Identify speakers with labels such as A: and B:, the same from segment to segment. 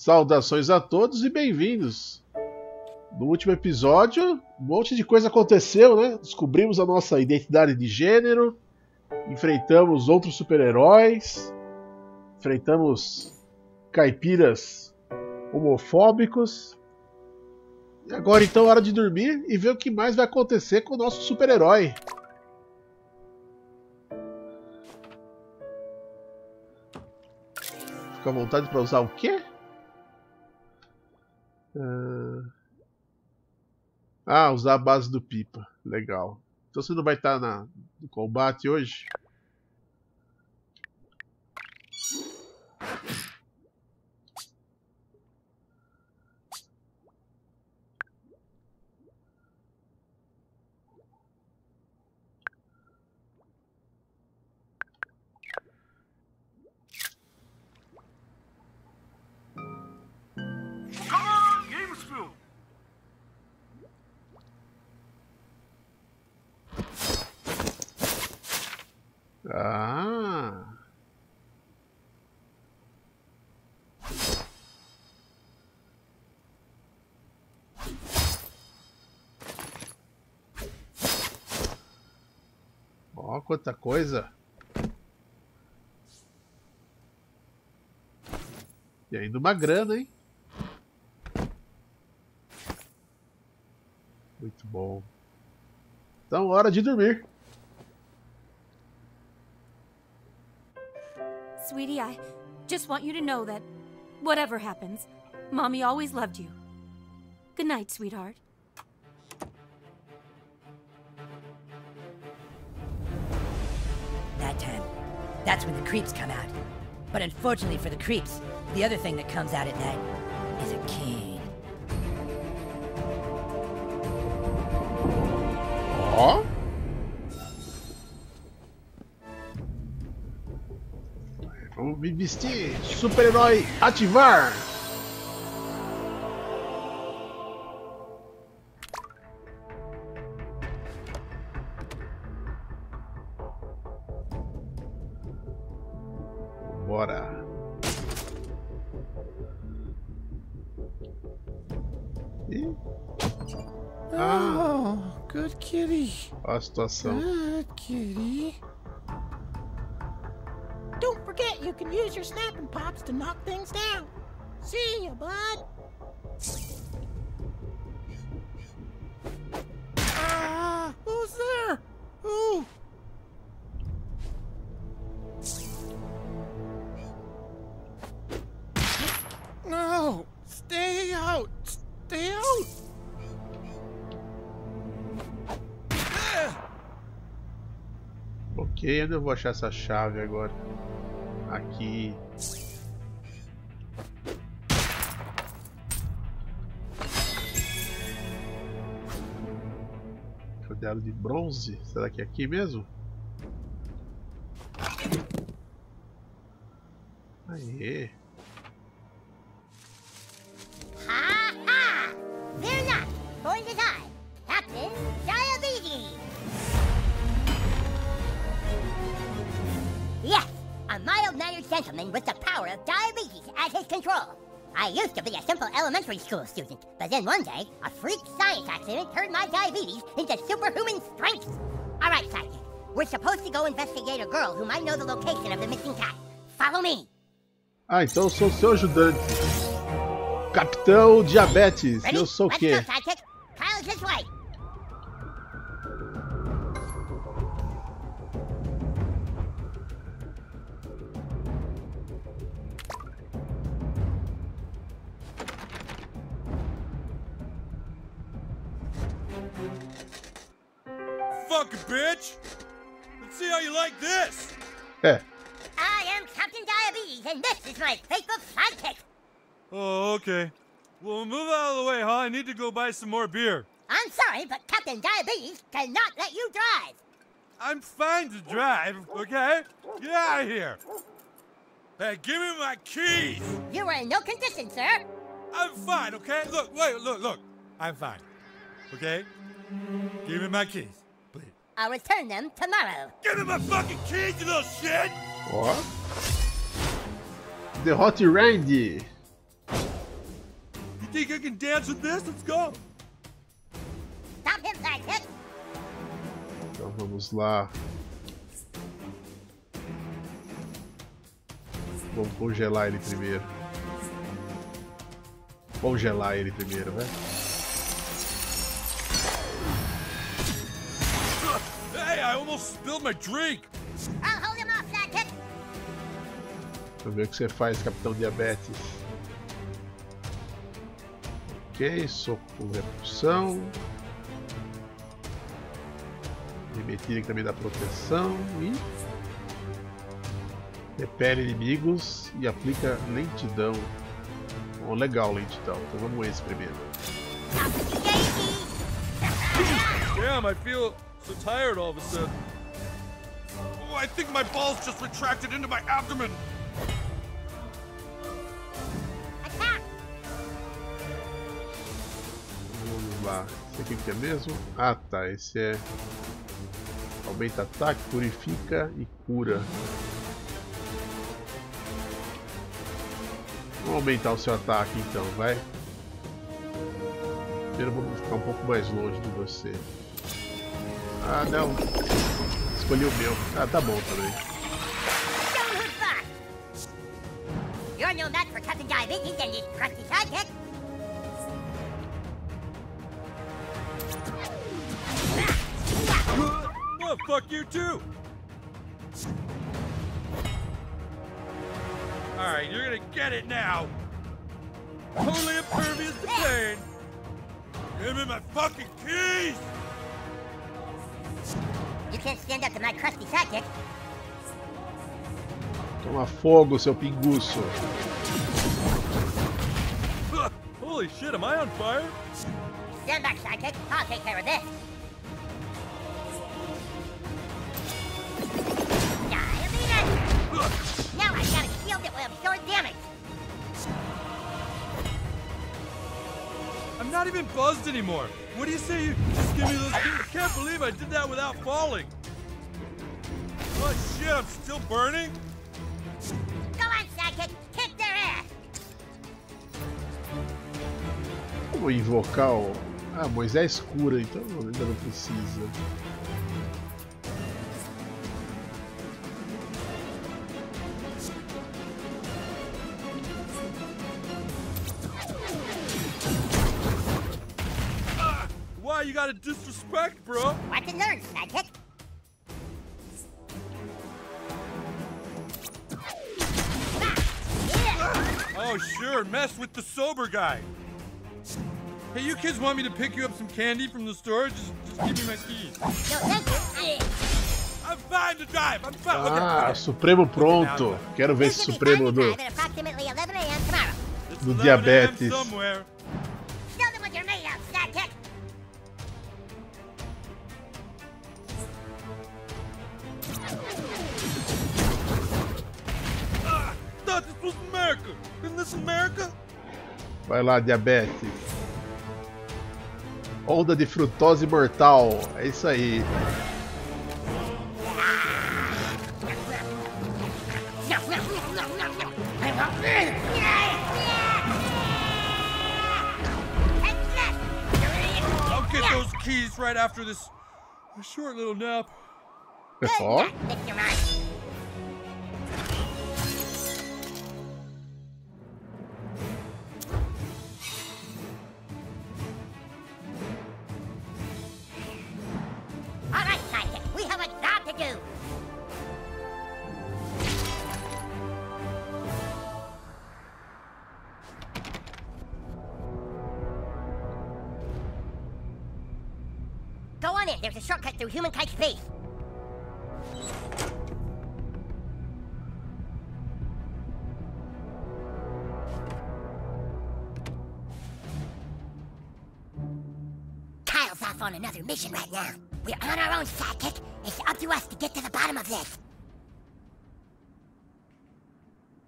A: Saudações a todos e bem-vindos. No último episódio, um monte de coisa aconteceu, né? Descobrimos a nossa identidade de gênero, enfrentamos outros super-heróis, enfrentamos caipiras homofóbicos. E agora então é hora de dormir e ver o que mais vai acontecer com o nosso super-herói. Fica à vontade para usar o quê? Ah, usar a base do pipa. Legal. Então você não vai estar na, no combate hoje? Quanta coisa. E ainda uma grana, hein? Muito bom. Então, hora de dormir.
B: Sweetie, I just want you to know that whatever happens, Mommy always loved you. Good night, sweetheart.
C: That's when the creeps come out. But unfortunately for the creeps, the other thing that comes out at night is a king.
A: Ó. Vamos me vestir. Super-herói ativar. Bora. Ih, ah.
D: Oh, good kitty.
A: olha a situação.
D: Good kitty. Don't forget you can use your snapping pops to knock things down. See ya, bud.
A: Ok, onde eu vou achar essa chave agora? Aqui. Cadeado de bronze? Será que é aqui mesmo? Aê!
E: School student, but then one day, a freak science accident turned my diabetes into superhuman strength. All right, Sidekick, we're supposed to go investigate a girl who might know the location of the missing cat. Follow me.
A: Ah, então eu sou seu ajudante. Capitão Diabetes.
E: Ready?
A: Eu sou o quê?
E: go, sorry, but Captain Diabetes cannot let you drive.
F: I'm fine to drive, okay? Get out of here! Hey, give me my keys!
E: You are in no condition, sir.
F: I'm fine, okay? Look, wait, look, look. I'm fine. Okay? Give me my keys, please.
E: I'll return them tomorrow.
F: Give me my fucking keys, you little shit!
A: Ó. Derrote Randy.
F: You think I can dance with this? Let's go.
A: Vamos lá. Vamos congelar ele primeiro. Congelar ele primeiro, né?
F: Hey, I almost spilled my drink.
E: I'll hold him off, sidekick!
A: Vamos ver o que você faz, Capitão Diabetes. Ok, soco com repulsão. Que também dá proteção e. Repele inimigos e aplica lentidão. Oh, legal, lentidão. Então vamos esse primeiro.
F: Damn, I feel so tired all of a sudden. Oh, I think my balls just retracted into my abdomen.
A: Vamos lá. Esse aqui que é mesmo? Ah tá, esse é. Aumenta ataque, purifica e cura. Vamos aumentar o seu ataque então, vai. Primeiro vamos ficar um pouco mais longe de você. Ah não. Escolhi o meu. Ah, tá bom também.
E: You're no match for Captain Diabetes and his crusty sidekick!
F: Fuck you too. All right, you're gonna get it now. Totally impervious to pain. Give me my fucking keys.
E: You can't stand up to my crusty sidekick.
A: Toma fogo, seu pinguço.
F: Holy shit, am I on fire?
E: Stand back, sidekick. I'll take care of this.
F: Not even buzzed anymore. What do you say you just give me those? I can't believe I did that without falling. Oh shit, I'm still burning?
E: Go on, sidekick. Kick their ass.
A: Vou invocar o. Ah, Moisés cura, então ainda não precisa.
F: Mess with the sober guy. Hey, you kids want me to pick you up some candy from the store? Just, just give me my keys.
E: No, thank you.
F: I'm fine to drive. I'm fine.
A: Ah, Supremo pronto. Quero ver esse Supremo do.
E: drive at approximately 11 a.m. tomorrow.
F: It's
A: do
F: 11 a.m.
A: diabetes. Vai lá, diabetes. Onda de frutose mortal. É isso aí.
F: I'll get those keys right after this short little nap.
A: Ó,
E: Kyle's off on another mission right now. We're on our own, sidekick. It's up to us to get to the bottom of this.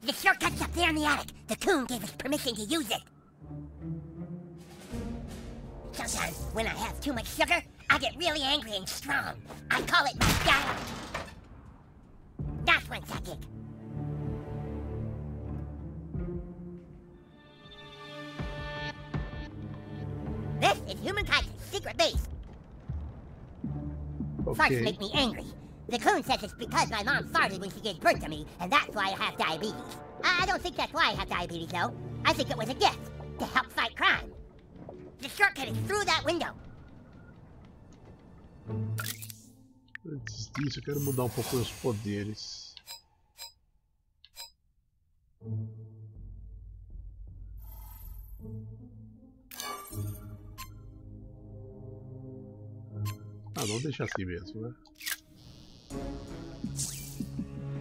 E: The shortcut's up there in the attic. The coon gave us permission to use it. Sometimes, when I have too much sugar, I get really angry and strong. I call it my dial. That's one, sidekick. This is Human Humankind's secret base. Farts make me angry. The coon says it's because my mom farted when she gave birth to me, and that's why I have diabetes. I I don't think that's why I have diabetes, though. I think it was a gift to help fight crime. The shortcut is through that window.
A: Antes disso, eu quero mudar um pouco os poderes. Ah, assim mesmo, né?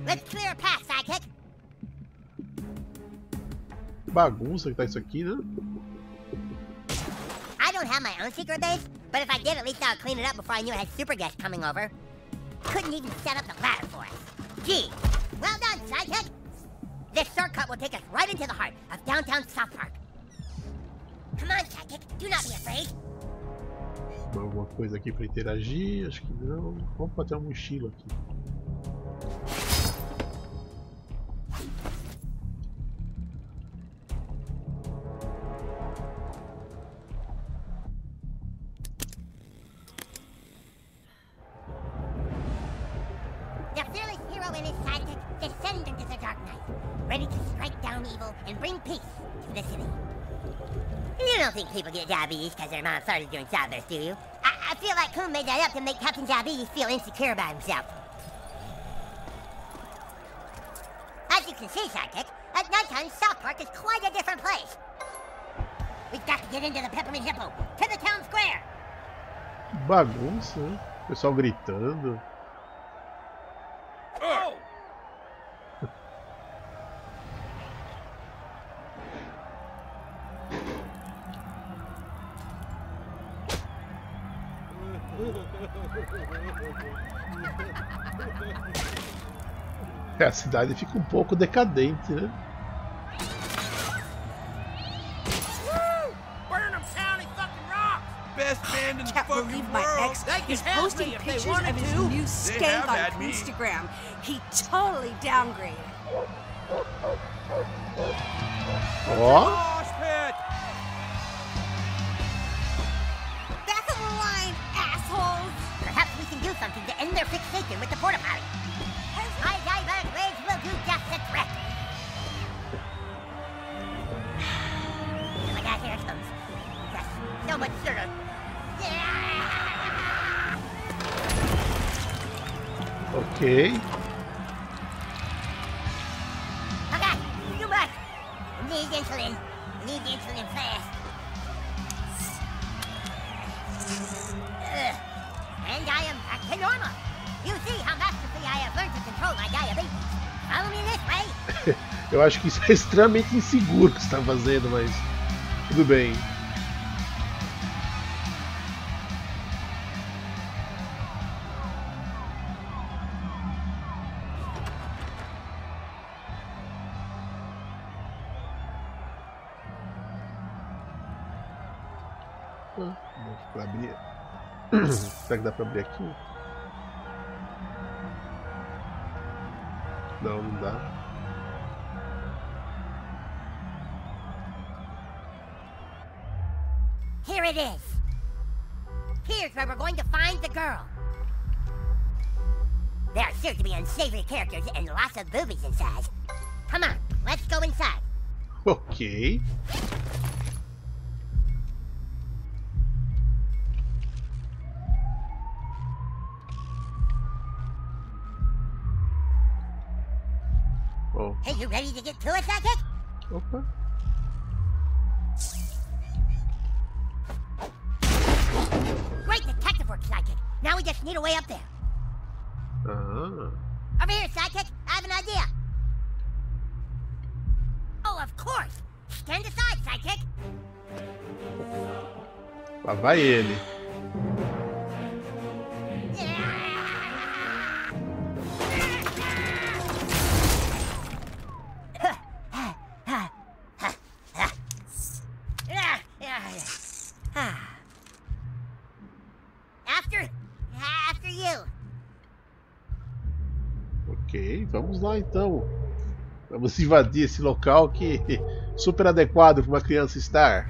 E: Let's clear a path, sidekick.
A: Bagunça que tá isso aqui, né?
E: I don't have my own secret base, but if I did, at least I would clean it up before I knew I had super guests coming over. Couldn't even set up the ladder for us. Gee, well done, sidekick. This shortcut will take us right into the heart of downtown South Park. Come on, sidekick, do not be afraid.
A: Alguma coisa aqui pra interagir? Acho que não. Vamos bater uma mochila aqui.
E: Their mom started doing childbirth, do you? I, I feel like Coon made that up to make Captain Diabetes feel insecure about himself. As you can see, sidekick, at nighttime, South Park is quite a different place. We've got to get into the Peppermint Hippo, to the town square.
A: Bagunça? Pessoal gritando. É, a cidade fica um pouco decadente, né?
D: Burnham County fucking rocks!
F: Best band in the
G: can't
F: fucking
G: believe my
F: world.
G: ex
D: They can
G: is
D: have
G: posting
D: me if they
G: pictures
D: wanted
G: of his
D: to.
G: new
F: They
G: skank
F: have
G: on
F: had me.
G: Instagram. He totally downgraded.
A: Ó,
F: Mosh
A: é extremamente inseguro que você está fazendo, mas tudo bem.
E: Unsavory characters and lots of boobies inside. Come on, let's go inside.
A: Ok. Oh,
E: Hey, you ready to get to it, Sidekick?
A: opa.
E: Great detective work, Sidekick. Now we just need a way up there.
A: Ah,
E: Over here, Sidekick. I have an idea. Oh, of course. Stand aside, Sidekick.
A: lá vai ele. Lá então. Vamos invadir esse local que super adequado para uma criança estar.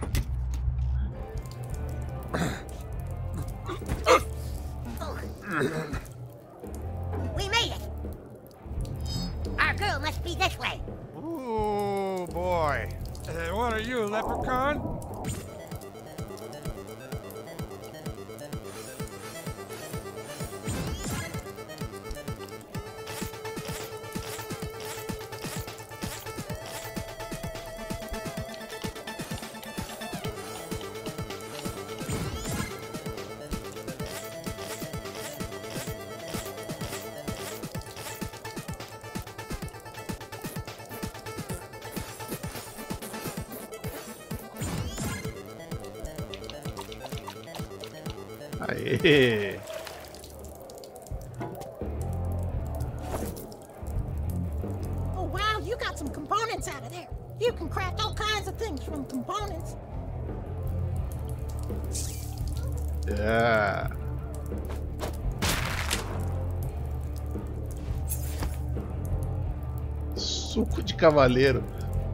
A: Cavaleiro.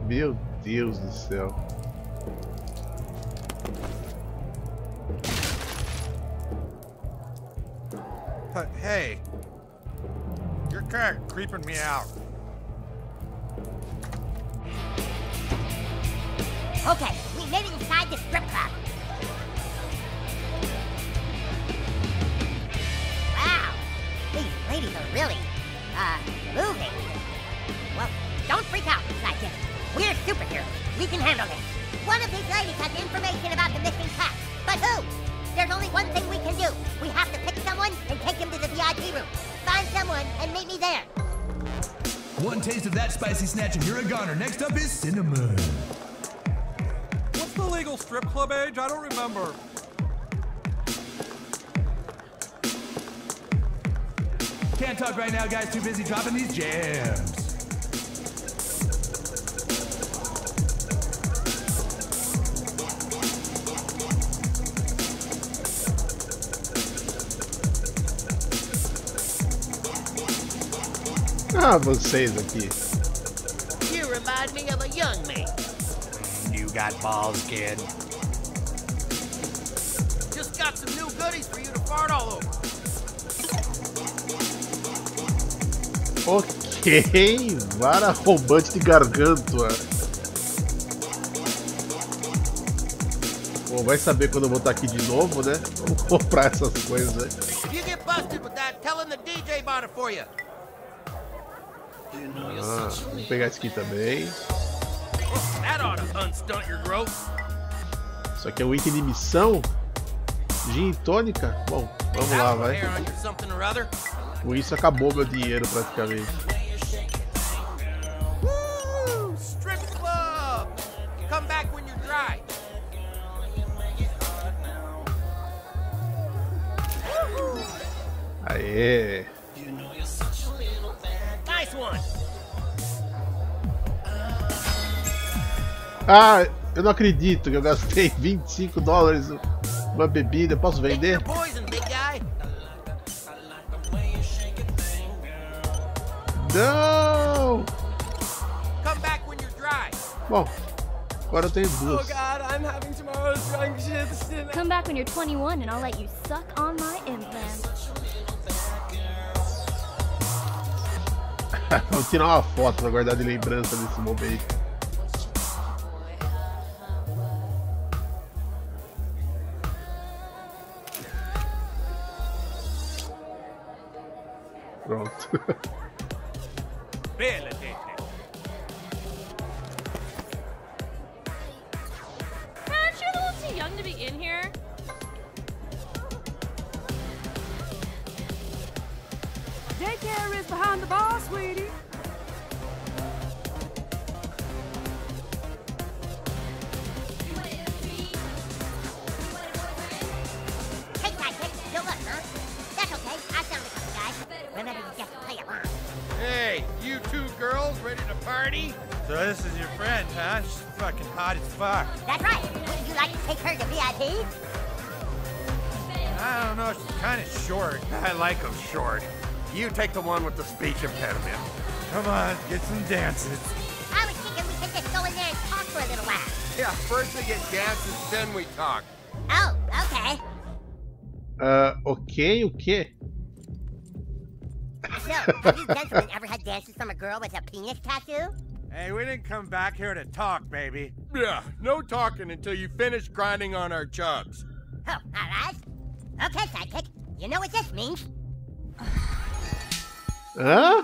A: Meu Deus do céu.
F: Hey. You're kind of creeping me out.
E: Okay, we made it inside the strip club. Wow, these ladies are really, uh, moving. Well, don't freak out, Sidekick. We're superheroes. We can handle this. One of these ladies has information about the missing cat. But who? There's only one thing we can do. We have to pick someone and take him to the VIP room. Find someone and meet me there.
H: One taste of that spicy snatch and you're a goner. Next up is cinnamon.
F: What's the legal strip club age? I don't remember.
H: Can't talk right now, guys. Too busy dropping these jams.
A: Ah, vocês aqui.
I: You remind me of a young me.
J: You got balls, kid.
I: Just got some new goodies for you to fart all over.
A: Ok, vara roubante de gargantua. Bom, vai saber quando eu vou estar aqui de novo, né? Vamos comprar essas coisas aí.
I: If you get busted with that, tell him the DJ bought it for you.
A: Ah, vou pegar esse aqui também. Isso aqui é o item de missão. Gin e tônica. Bom, vamos lá, vai. Com isso acabou meu dinheiro praticamente.
I: Woo!
A: Ah, eu não acredito que eu gastei 25 dólares numa bebida. Posso vender? Não!
I: Come back when you're dry.
A: Bom, agora eu tenho duas.
K: Come back when you're 21 and I'll let you suck on my implant.
A: Vou tirar uma foto pra guardar de lembrança desse momento. Pronto.
E: Bene, take
J: the one with the speech impediment.
F: Come on, get some dances.
E: I was thinking we could just go in there and talk for a little while.
J: Yeah, first we get dances, then we talk.
E: Oh, Okay.
A: Ah, ok, o quê?
E: So, have you gentlemen ever had dances from a girl with a penis tattoo?
I: Hey, we didn't come back here to talk, baby.
J: Yeah, no talking until you finish grinding on our chubs.
E: Oh, all right. Okay, sidekick. You know what this means?
A: Hã?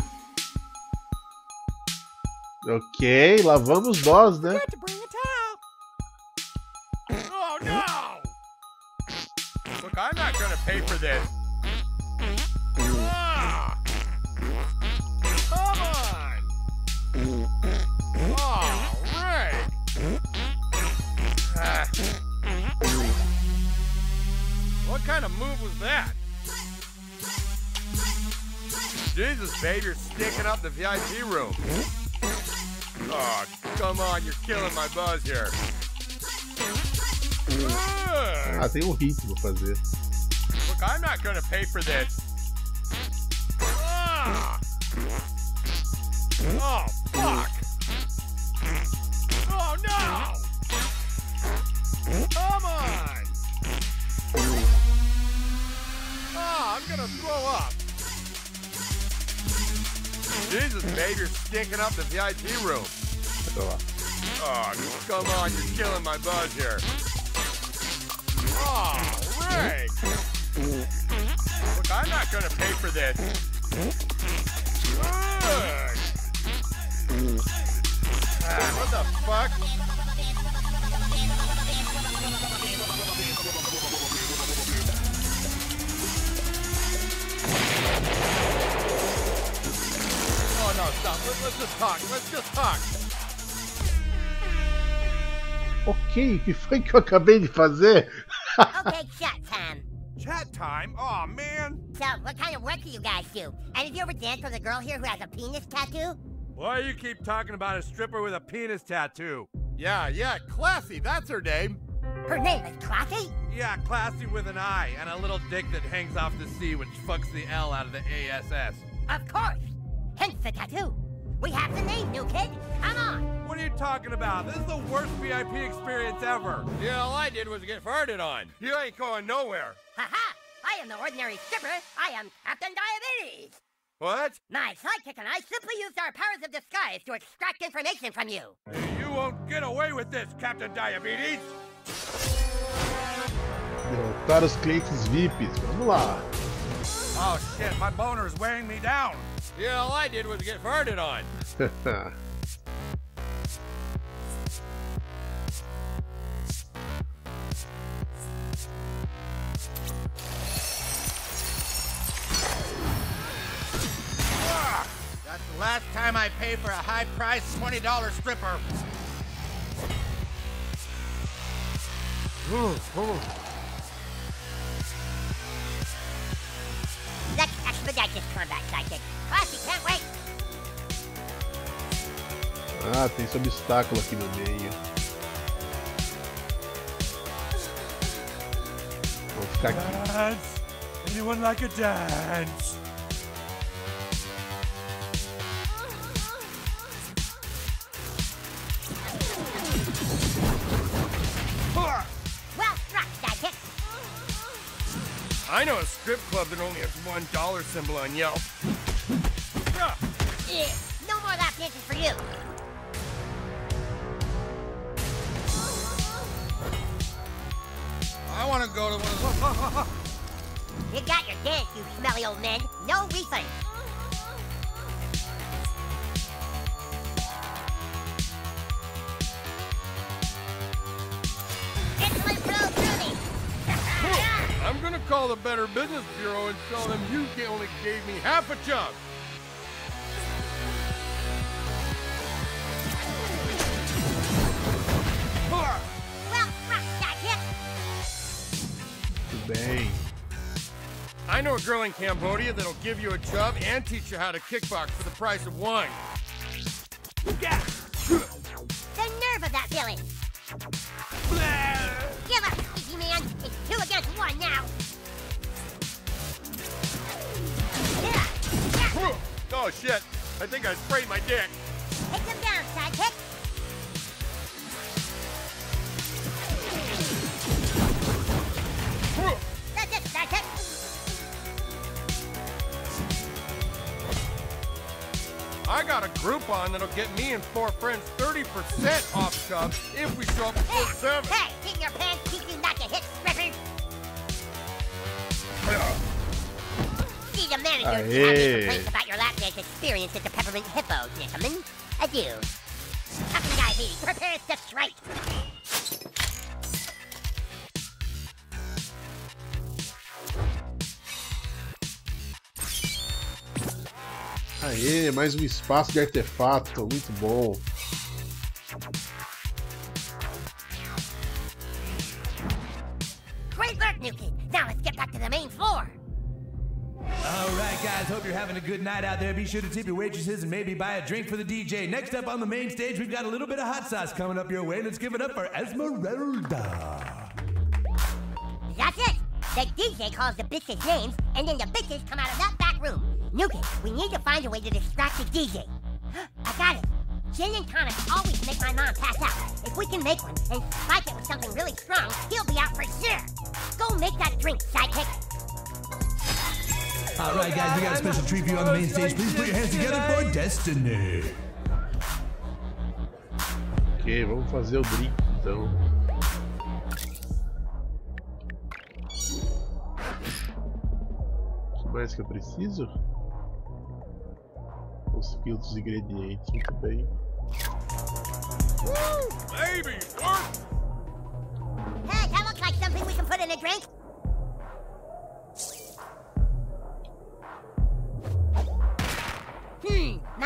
A: Ok, lá vamos nós, né?
D: to bring a towel.
J: Oh no! Look, I'm not gonna pay for this. Ah! Come on! Oh, Rick! Ah. What kind of move was that? Jesus, babe, you're sticking up the VIP room. Oh, come on, you're killing my buzz here. Ugh.
A: Ah, tem um ritmo pra fazer.
J: Look, I'm not gonna pay for this. Ah! Oh, fuck! Oh, no! Come on! Oh, I'm gonna throw Jesus, babe, you're stinking up the VIP room. Oh, come on, you're killing my buzz here. Oh, Rick! Look, I'm not gonna pay for this. Ugh. Ah, what the fuck? Oh no, stop. Let, let's just talk. Let's just talk.
A: Ok, o que foi que eu acabei de fazer?
E: Okay, chat time.
I: Chat time? Oh man.
E: So, what kind of work do you guys do? And have you ever danced with a girl here who has a penis tattoo?
I: Why you keep talking about a stripper with a penis tattoo?
J: Yeah, yeah, classy. That's her name.
E: Her name is Classy?
I: Yeah, classy with an I and a little dick that hangs off the C, which fucks the L out of the ASS.
E: Of course. Hence the tattoo. We have the name, new kid. Come on.
I: What are you talking about? This is the worst VIP experience ever.
J: Yeah, all I did was get farted on. You ain't going nowhere.
E: Haha! I am the ordinary stripper. I am Captain Diabetes.
J: What?
E: My sidekick and I simply used our powers of disguise to extract information from you.
I: You won't get away with this, Captain Diabetes.
A: Derrotar os clientes VIPs. Vamos lá.
I: Oh shit, my boner is weighing me down.
J: Yeah, all I did was get farted on.
I: That's the last time I pay for a high-priced $20 stripper.
E: Let's expedite this combat, sidekick. Classy, can't wait.
A: Ah, tem esse obstáculo aqui no meio. Vou ficar aqui.
F: Dance? Anyone like a dance?
J: I know a strip club that only has one dollar symbol on Yelp. Ah,
E: Yeah, no more lap dances for you.
I: I want to go to one of
E: You got your dance, you smelly old man. No refund.
J: Call the Better Business Bureau and tell them you only gave me half a chunk.
E: well struck, sidekick.
A: Muito bem.
J: I know a girl in Cambodia that'll give you a job and teach you how to kickbox for the price of one. I think I sprayed my dick.
E: Take him down, sidekick.
J: I got a Groupon that'll get me and four friends 30% off Chubbs if we show up at 7.
E: Hey, get your pants See the manager if you
A: Aye.
E: complaints about your lap dance experience at the Peppermint Hippo, gentlemen. Adieu. Fucking diabetes, prepare just right.
A: Aê, mais um espaço de artefato, muito bom.
H: Having a good night out there. Be sure to tip your waitresses and maybe buy a drink for the DJ. Next up on the main stage, we've got a little bit of hot sauce coming up your way. Let's give it up for Esmeralda.
E: That's it. The DJ calls the bitches names, and then the bitches come out of that back room. Nukin, we need to find a way to distract the DJ. I got it. Gin and tonic always make my mom pass out. If we can make one and spike it with something really strong, he'll be out for sure. Go make that drink, sidekick.
H: All right, guys. We got a special treat for you on the main stage. Please put your hands together for Destiny.
A: Ok, vamos fazer o drink então. O que mais que eu preciso? Os filtros e ingredientes, muito bem.
J: Baby, work!
E: Hey, that looks like something we can put in a drink.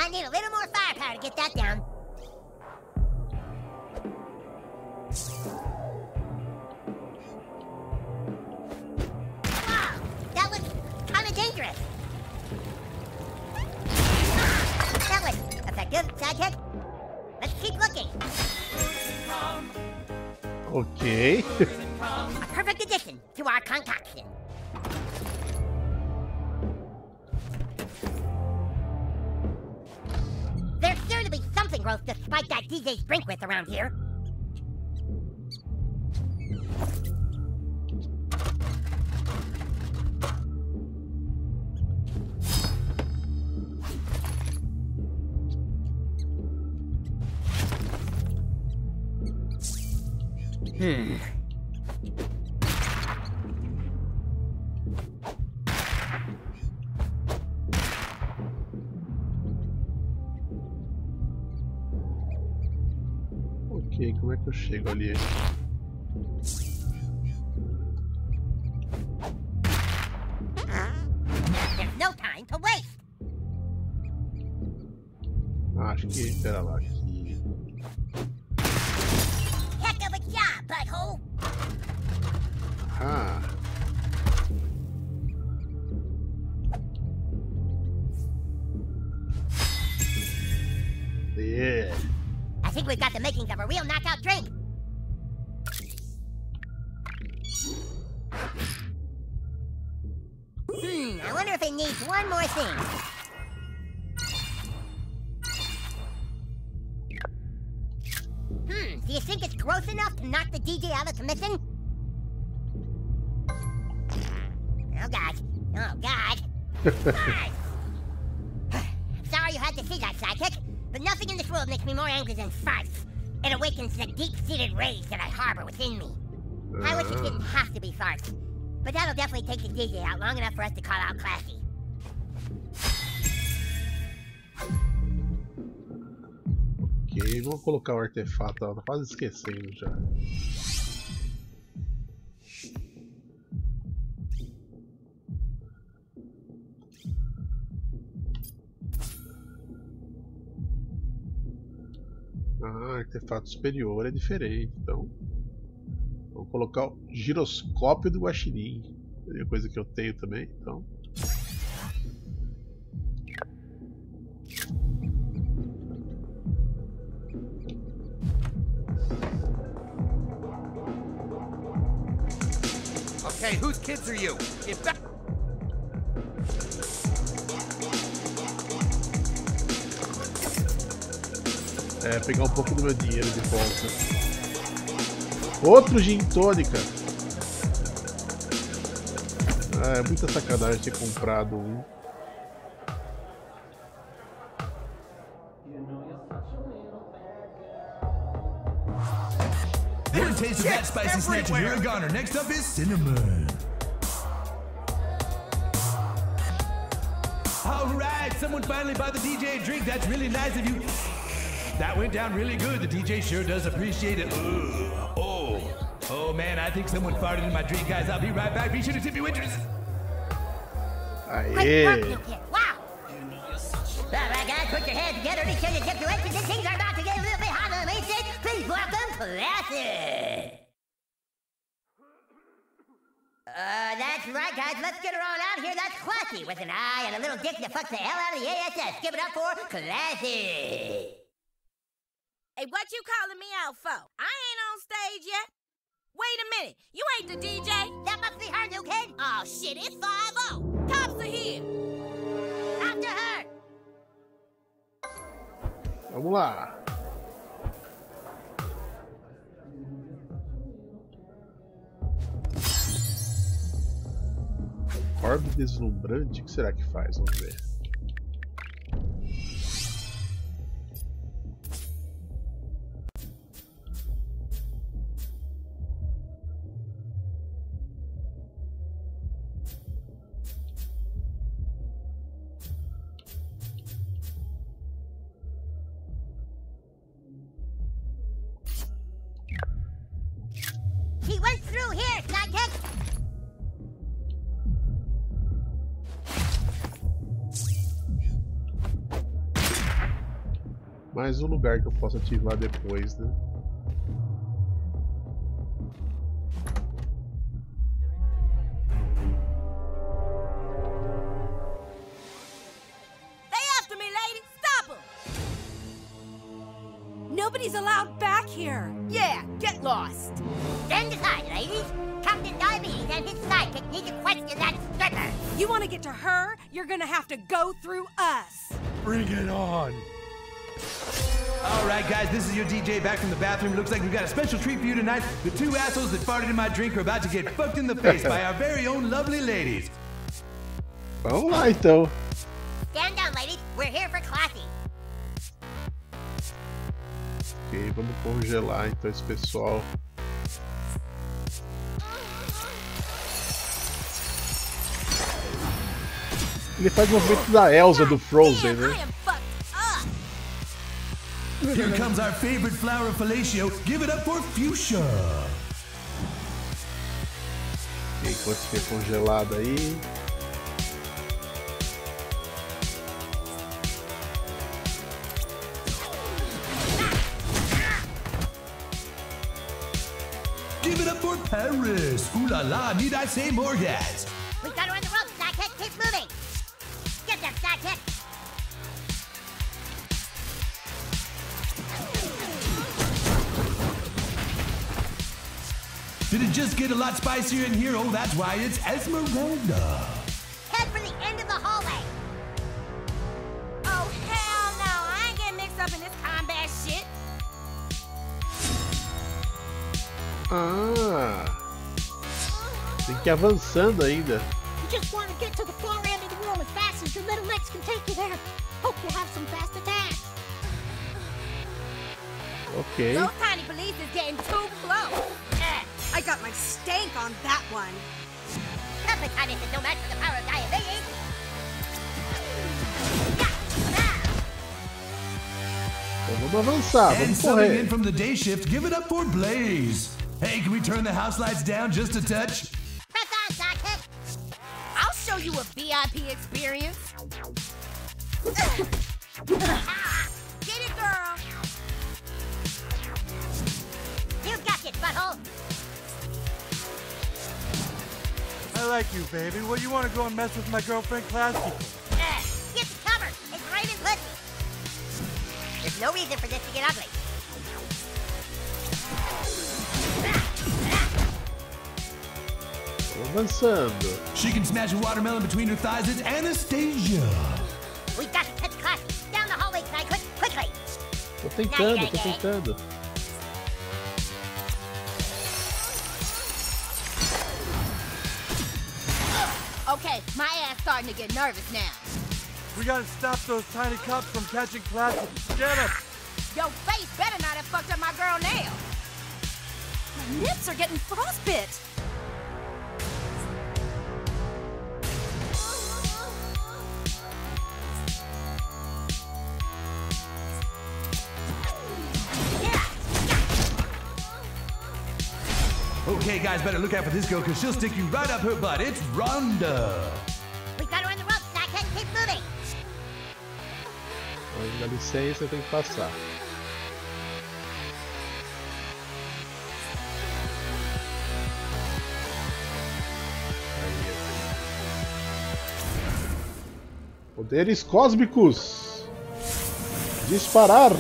E: Might need a little more firepower to get that down. Wow, that looks kinda dangerous. That was effective, sidekick. Let's keep looking.
A: Ok.
E: A perfect addition to our concoction. There's sure to be something gross to spike that DJ's drink with around here. Hmm.
A: Como é que eu chego ali? Ah, acho que. Pera lá,
E: of a real knockout drink. Hmm, I wonder if it needs one more thing. Hmm, do you think it's gross enough to knock the DJ out of commission? Oh, God. Oh, God. God. Sorry you had to see that, sidekick, but nothing in this world makes me more angry than farts. It awakens the deep-seated rage that I harbor within me. I wish it didn't have to be farts, but that'll definitely take the DJ out long enough for us to call out classy.
A: Ok, vamos colocar o artefato, tô quase esquecendo já. Artefato superior é diferente, então. Vou colocar o giroscópio do Guaxinim. É coisa que eu tenho também, então.
J: Okay, whose kids are you? Get back.
A: é, pegar um pouco do meu dinheiro de volta. Outro gin tônica. Ah, é muita sacanagem ter comprado um.
H: taste someone finally bought the DJ a drink. That's really nice of you. That went down really good. The DJ sure does appreciate it. Ugh. Oh, oh man, I think someone farted in my drink, guys. I'll be right back. Be sure to tip your waitress.
E: Great work,
A: Aê!
E: new kid. Wow. All right, guys, put your hands together. Be sure to tip your entries. Things are about to get a little bit hot on the main stage. Please welcome Classic. Uh, that's right, guys. Let's get her on out here. That's Classy with an eye and a little dick that fucks the hell out of the ASS. Give it up for Classy.
G: Hey, what you calling me out for? I ain't on stage yet. Wait a minute. You ain't the DJ?
E: That must be her, new kid.
G: Oh, shit. It's 5 Cops are here.
E: After her.
A: Vamos lá. Orbe deslumbrante? O que será que faz? Vamos ver. Mais um lugar que eu posso ativar depois, né?
G: They after me, lady. Stop them.
B: Nobody's allowed back here.
G: Yeah, get lost.
E: Stand aside, ladies. Captain Diabetes and his sidekick need to question that stripper.
B: You want to get to her? You're gonna have to go through us.
F: Bring it on.
H: All right, guys, this is your DJ back from the bathroom. Looks like we've got a special treat for you tonight. The two assholes that farted in my drink are about to get fucked in the face by our very own lovely ladies.
A: Vamos lá então.
E: Stand down, ladies. We're here for Classy.
A: Ok, vamos congelar então esse pessoal. Ele faz o movimento da Elsa do Frozen, né?
G: Am fucked up.
H: Here comes our favorite flower of fellatio. Give it up for Fuchsia.
A: Ok, enquanto fica congelado aí.
H: Give it up for Paris. Ooh la la, need I say more, guys?
E: We got
H: Did it just get a lot spicier in here? Oh, that's why it's Esmeralda.
E: Head for the end of the hallway.
G: Oh, hell no. I ain't getting mixed up in this combat shit.
A: Ah! Tem que ir avançando ainda.
D: You just want to get to the far end of the room as fast as your little legs can take you there. Hope you have some fast attacks.
A: Ok.
G: Those tiny police is getting too close.
B: I got my stank on that one.
E: Hepatitis is no match for the power of diabetes.
A: Vamos avançar,
H: And
A: vamos
H: subbing in from the day shift, give it up for Blaze. Hey, can we turn the house lights down just a touch?
E: Press on, Sidekick.
G: I'll show you a VIP experience.
F: Like you, baby. What you want to go and mess with my girlfriend Classy?
E: Uh, get the cover. It's raining pussy. There's no reason for this to get ugly.
A: Avançando.
H: She can smash a watermelon between her thighs. It's Anastasia.
E: We got to catch Classy. Down the hallway, Sidekick. Quickly.
A: Tô tentando, tô tentando.
F: Gotta stop those tiny cops from catching Classy. Get him!
G: Your face better not have fucked up my girl nail.
B: My nips are getting frostbit.
H: Okay, guys, better look out for this girl because she'll stick you right up her butt. It's Rhonda.
A: Dá licença, eu tenho que passar. Poderes cósmicos. Disparar.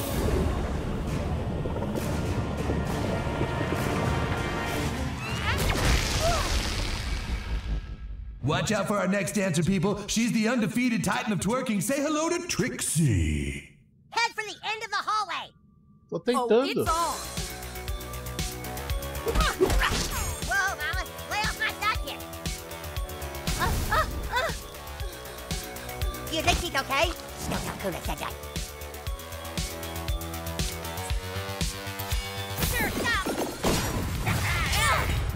H: Watch out for our next dancer, people. She's the undefeated titan of twerking. Say hello to Trixie.
E: Head for the end of the hallway.
A: Tô
B: Oh,
A: tentando.
B: it's on.
E: Whoa, Mama. Lay off my sidekick. Uh, uh, uh. You think she's okay? Don't tell Kuna said that. Sure, stop.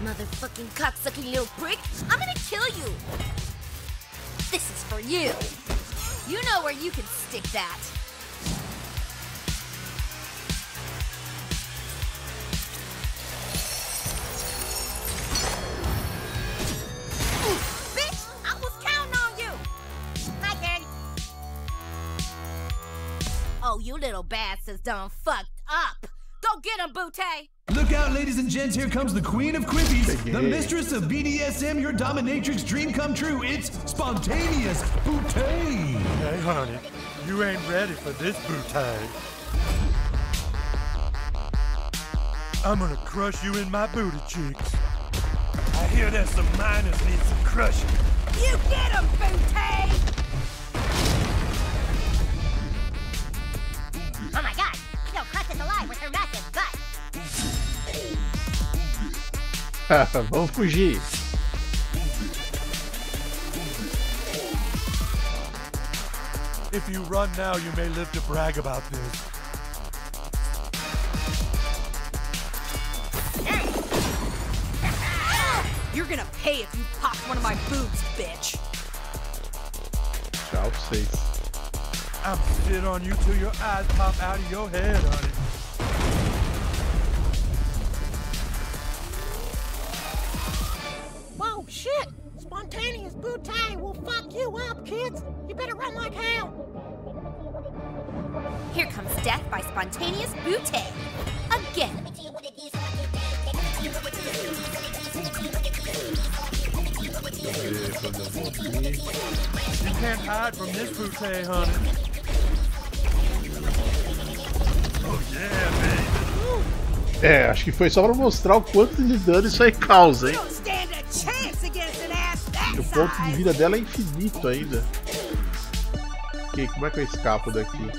B: Motherfucking cocksucking little prick. Kill you. This is for you. You know where you can stick that.
G: I was counting on you.
E: My turn.
G: Oh, you little bastards done fucked up. Go get him, Bootay.
H: Look out, ladies and gents. Here comes the queen of quippies, the mistress of BDSM, your dominatrix dream come true. It's spontaneous bootay.
F: Hey, honey, you ain't ready for this bootay. I'm gonna crush you in my booty cheeks. I hear that some minors need some crushing.
G: You get him,
E: Bootay.
A: Vamos fugir.
F: If you run now, you may live to brag about this.
L: You're gonna pay if you pop one of my boobs, bitch.
A: Tchau pra vocês.
F: I'm gonna on you till your eyes pop out of your head, honey.
D: Kids. You better run like hell.
B: Here comes death by spontaneous butte. Again.
F: You can't hide from this bouquet, honey. Oh yeah, baby.
A: É, acho que foi só pra mostrar o quanto de dano isso aí causa, hein? Ponto de vida dela é infinito ainda. Ok, como é que eu escapo daqui?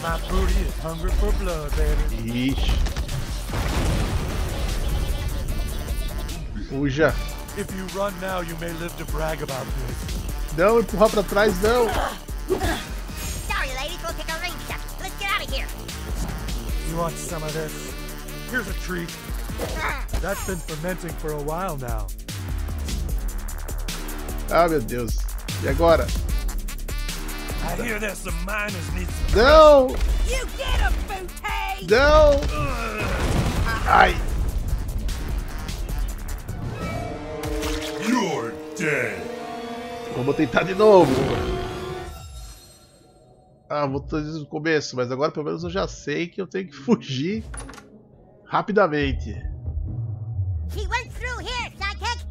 F: My booty is hungry for blood, baby.
A: Ixi. Fuja.
F: If you run now, you may live to brag about this.
A: Não, empurrar pra trás, não.
E: Sorry, ladies. We'll take our range stuff. Let's get out of here.
F: You want some of this? Here's a treat. That's been fermenting for a while now.
A: Ah, meu Deus. E agora?
F: I hear that some miners need some.
A: Não!
L: You get him, Butte!
A: Não! Ai!
H: You're dead.
A: Vamos tentar de novo. Ah, vou desde o começo, mas agora pelo menos eu já sei que eu tenho que fugir rapidamente.
E: She went through here, sidekick.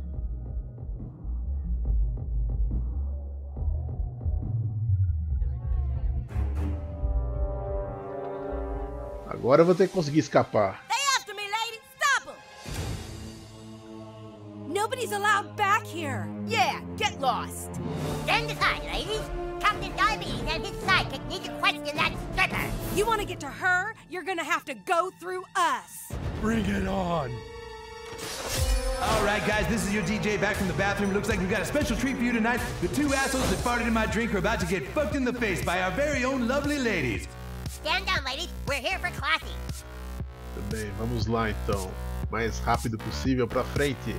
A: Agora eu vou ter que conseguir escapar.
L: Nobody's allowed back here. Yeah, get lost.
E: Stand aside, ladies. Captain Diabetes and his sidekick need to question that stripper.
L: You want to get to her? You're gonna have to go through us.
F: Bring it on.
H: All right, guys, this is your DJ back from the bathroom. Looks like we've got a special treat for you tonight. The two assholes that farted in my drink are about to get fucked in the face by our very own lovely ladies.
E: Stand down, ladies. We're here for classy.
A: Também, vamos lá então. Mais rápido possível pra frente.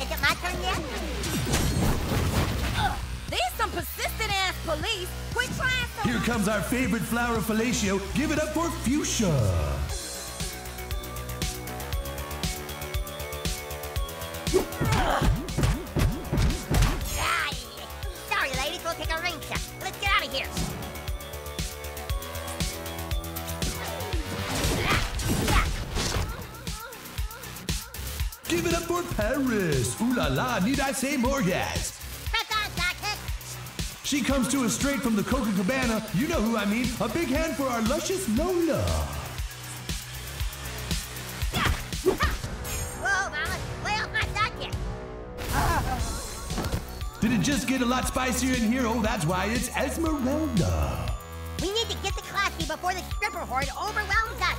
E: Is it my turn yet?
G: Ugh, these some persistent ass police. Quit trying so
H: Here comes our favorite flower of fellatio. Give it up for Fuchsia. Ooh la la, need I say more, guys?
E: Press on, sidekick.
H: She comes to us straight from the Coca Cabana. You know who I mean. A big hand for our luscious Lola.
E: Whoa, mama. Lay off my sidekick.
H: Did it just get a lot spicier in here? Oh, that's why it's Esmeralda.
E: We need to get the classy before the stripper horde overwhelms us.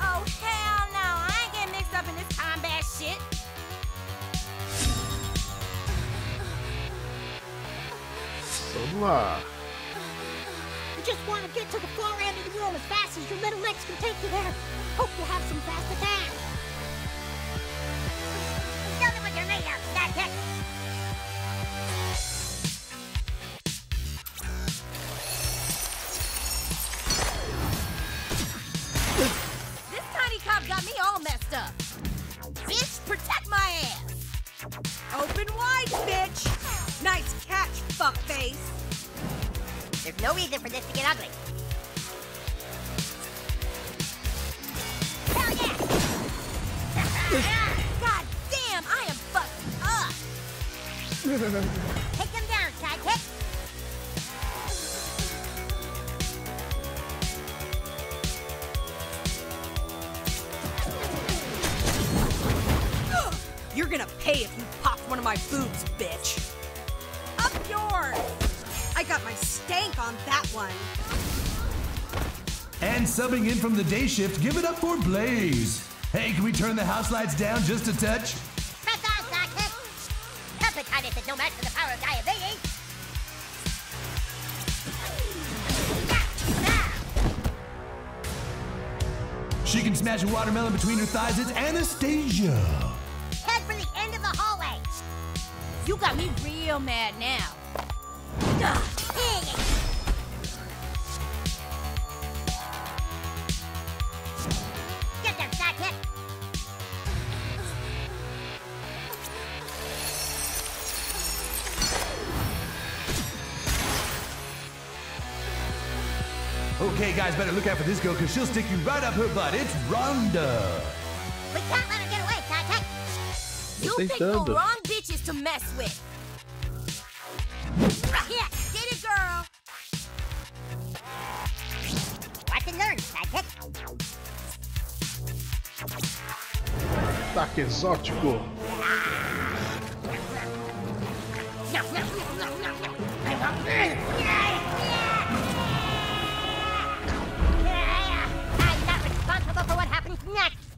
G: Oh, hell no. I ain't getting mixed up in this combat shit.
A: Lá.
D: You just want to get to the far end of the room as fast as your little legs can take you there. Hope you have some fast attack.
E: Ugly.
H: And subbing in from the day shift, give it up for Blaze. Hey, can we turn the house lights down just a touch?
E: Press on, sidekick. Hepatitis is no match for the power of diabetes.
H: She can smash a watermelon between her thighs. It's Anastasia.
E: Head for the end of the hallway.
G: You got me real mad now.
E: Get
H: guys, better look out for this girl because she'll stick you right up her butt. It's Rhonda.
E: We can't let her get away, sidekick.
G: You picked the
A: Tentando.
G: wrong bitches to mess with. Yeah, get it, girl.
E: Watch and learn, sidekick.
A: Ataque exótico.
E: I'm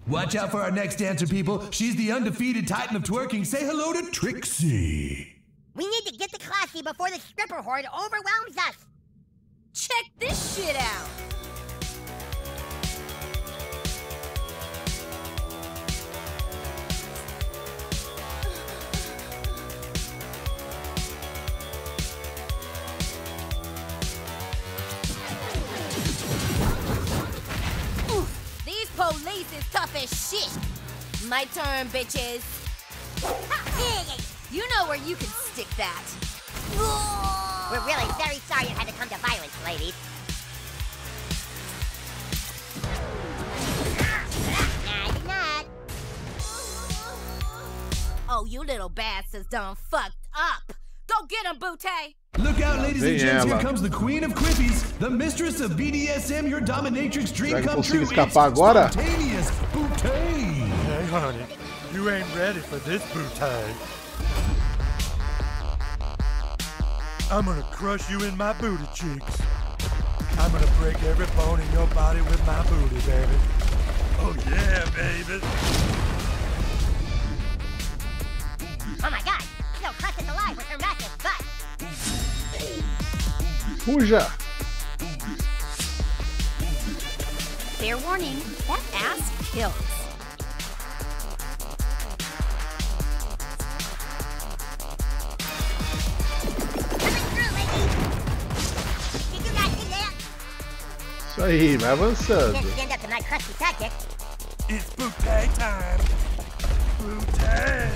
H: Watch out for our next dancer, people. She's the undefeated titan of twerking. Say hello to Trixie.
E: We need to get to classy before the stripper horde overwhelms us.
G: Check this shit out. My turn, bitches. You know where you can stick that.
E: We're really very sorry it had to come to violence, ladies. Nah, it's not.
G: Oh, you little bastards done fucked up. Go get him, Bootay.
H: Look out, ladies and
A: Vem
H: gents. Here comes the queen of quippies, the mistress of BDSM, your dominatrix dream
A: Será que
H: come
A: consigo
H: true.
A: escapar
H: It's
A: agora?
H: Spontaneous Bootay.
F: Hey, honey, you ain't ready for this bootay. I'm gonna crush you in my booty cheeks. I'm gonna break every bone in your body with my booty, baby. Oh yeah, baby.
E: Oh my god, Snow crushed us alive with her massive butt.
A: Fuja!
B: Fair warning, that ass kills.
A: Aí, vai avançando.
E: Didn't stand up to my crusty tactic.
F: It's bootay time. Bootay.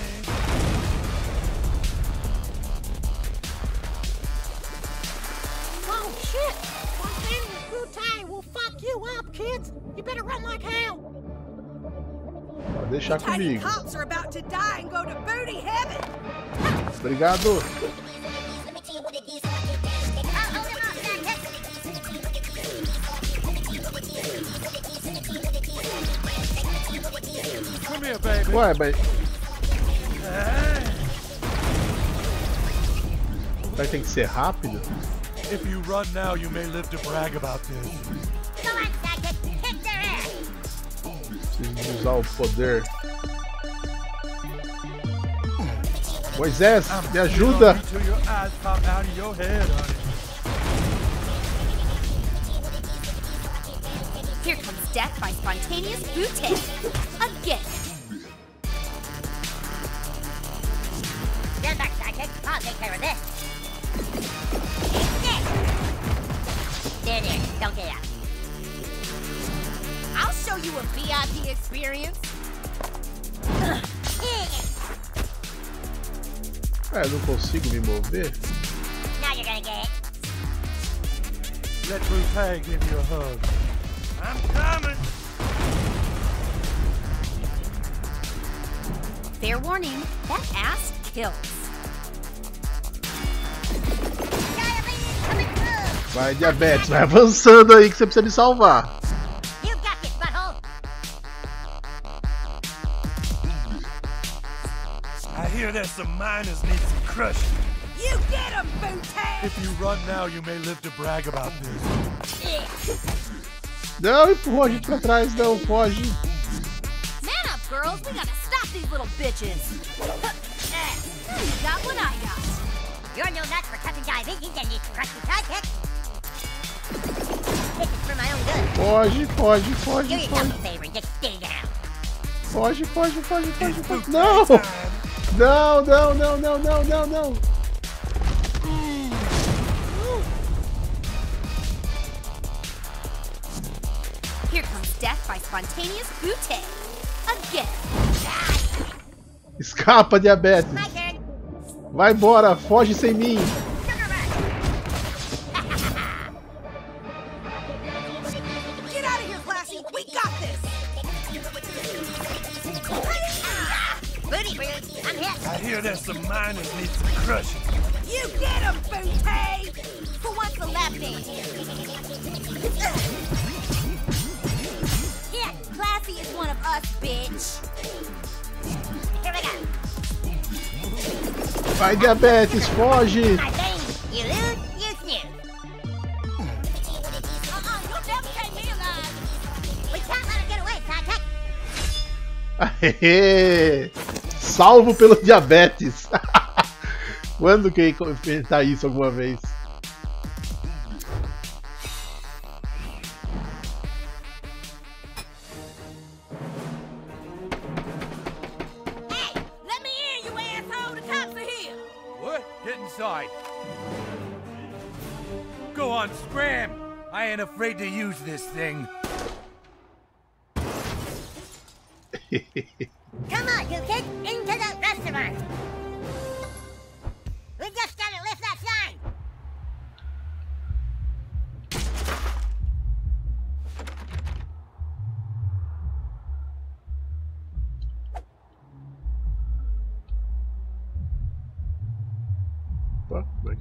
D: Oh shit! Spontaneous Bootay will fuck you up, kids! You better run like hell!
A: Pode deixar
L: Tiny
A: comigo.
L: cops
F: Come here, baby.
A: Ué, mas. Vai ter que ser rápido?
F: If you run now, you may live to brag about this.
E: Come on, sidekick, kick their ass!
A: Preciso usar o poder. Moisés, me ajuda!
B: Here comes death by spontaneous booty. Again.
E: Stand back, sidekick. I'll take care of this. There, there. Don't get out.
G: I'll show you a VIP experience.
A: É, eu não consigo me mover.
E: Now you're gonna get it.
F: Let Bootay give you a hug. I'm coming.
B: Fair warning, that ass kills.
A: Vai, diabetes, vai avançando aí que você precisa me salvar.
E: You got this, butthole.
F: I hear that some minors need some crushing.
L: You get him, Booty!
F: If you run now, you may live to brag about this.
A: Não, empurrou a gente pra trás, não, foge.
B: Man up, girls. We gotta stop these little bitches. You got what I got.
E: You're no nuts for touching diabetes and you crusty sidekick. This is for my own good.
A: Foge, foge,
E: Do
A: foge,
E: yourself a
A: foge.
E: favor and just stay down.
A: Foge, foge, foge, foge, foge. Não! Não, não, não, não, não, não, não.
B: Here comes death by spontaneous booty. Again.
A: Escapa, diabetes.
E: My turn.
A: Vai embora, foge sem mim.
L: Get out of here, Classy! We got this!
E: Booty bird, I'm hit.
F: I hear that some minors need some crushing.
L: You get him, Booty!
G: Who wants a lap dance?
E: Here,
G: Classy is one of us, bitch.
A: Vai, diabetes, foge! Aê! Salvo pelo diabetes! Quando que enfrentar isso alguma vez?
I: Ain't afraid to use this thing.
E: Come on, you kids, into the restaurant. We just gotta lift that sign.
A: Opa, vai.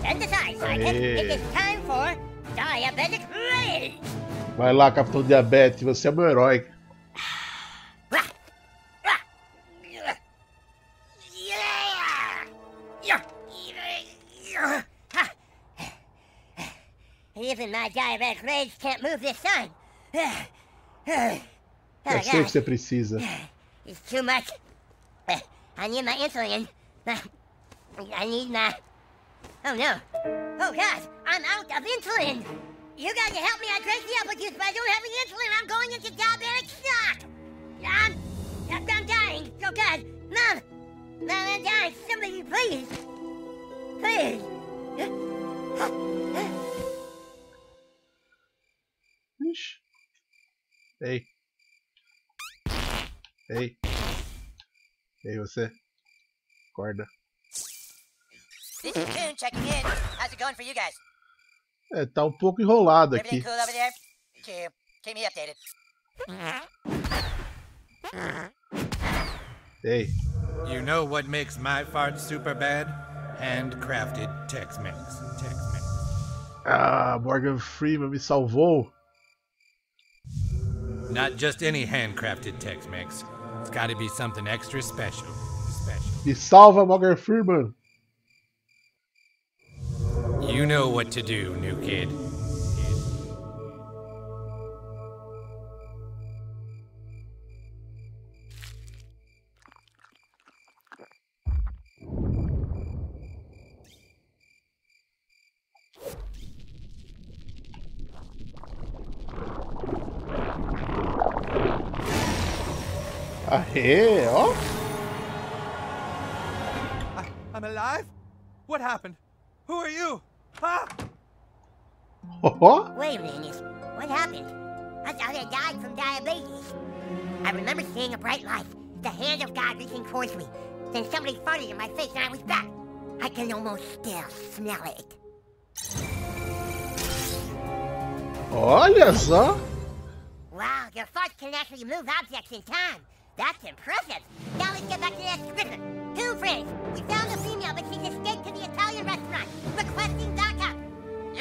E: Stand aside, sidekick.
A: Aê.
E: It is time for Diabetic é Ray!
A: Vai lá, Capitão Diabetes, você é meu herói.
E: Even my diabetic rage can't move this sign.
A: Eu sei o que você precisa.
E: It's too much. I need my insulin. I need my... Oh, no. Oh God, I'm out of insulin. You gotta help me. I drank the apple juice, but I don't have any insulin. I'm going into diabetic shock. I'm, I'm, dying. Oh God, Mom, Mom, I'm dying. Somebody, please, please.
A: Ei. Ei. Ei, você. Acorda.
C: This is Coon checking in. How's it going for you guys?
A: É, tá um pouco enrolado
C: Everything
A: aqui.
C: cool over there? Cool. Keep me updated.
A: Ei.
I: You know what makes my fart super bad? Handcrafted Tex-Mex. Tex-Mex.
A: Ah, Morgan Freeman me salvou.
I: Not just any handcrafted Tex-Mex. It's got to be something extra special. Special.
A: Me salva, Morgan Freeman.
I: You know what to do, new kid.
A: Aê, ó. Oh.
F: I'm alive? What happened? Who are you? Ah!
A: Ó.
E: Wait a minute. What happened? I thought I died from diabetes. I remember seeing a bright light, the hand of God reaching towards me. Then somebody farted in my face and I was back. I can almost still smell it.
A: Olha só.
E: Wow, your farts can actually move objects in time. That's impressive. Now let's get back to that scribbler. Two friends. We found the female, but she's escaped to the Italian restaurant, requesting backup.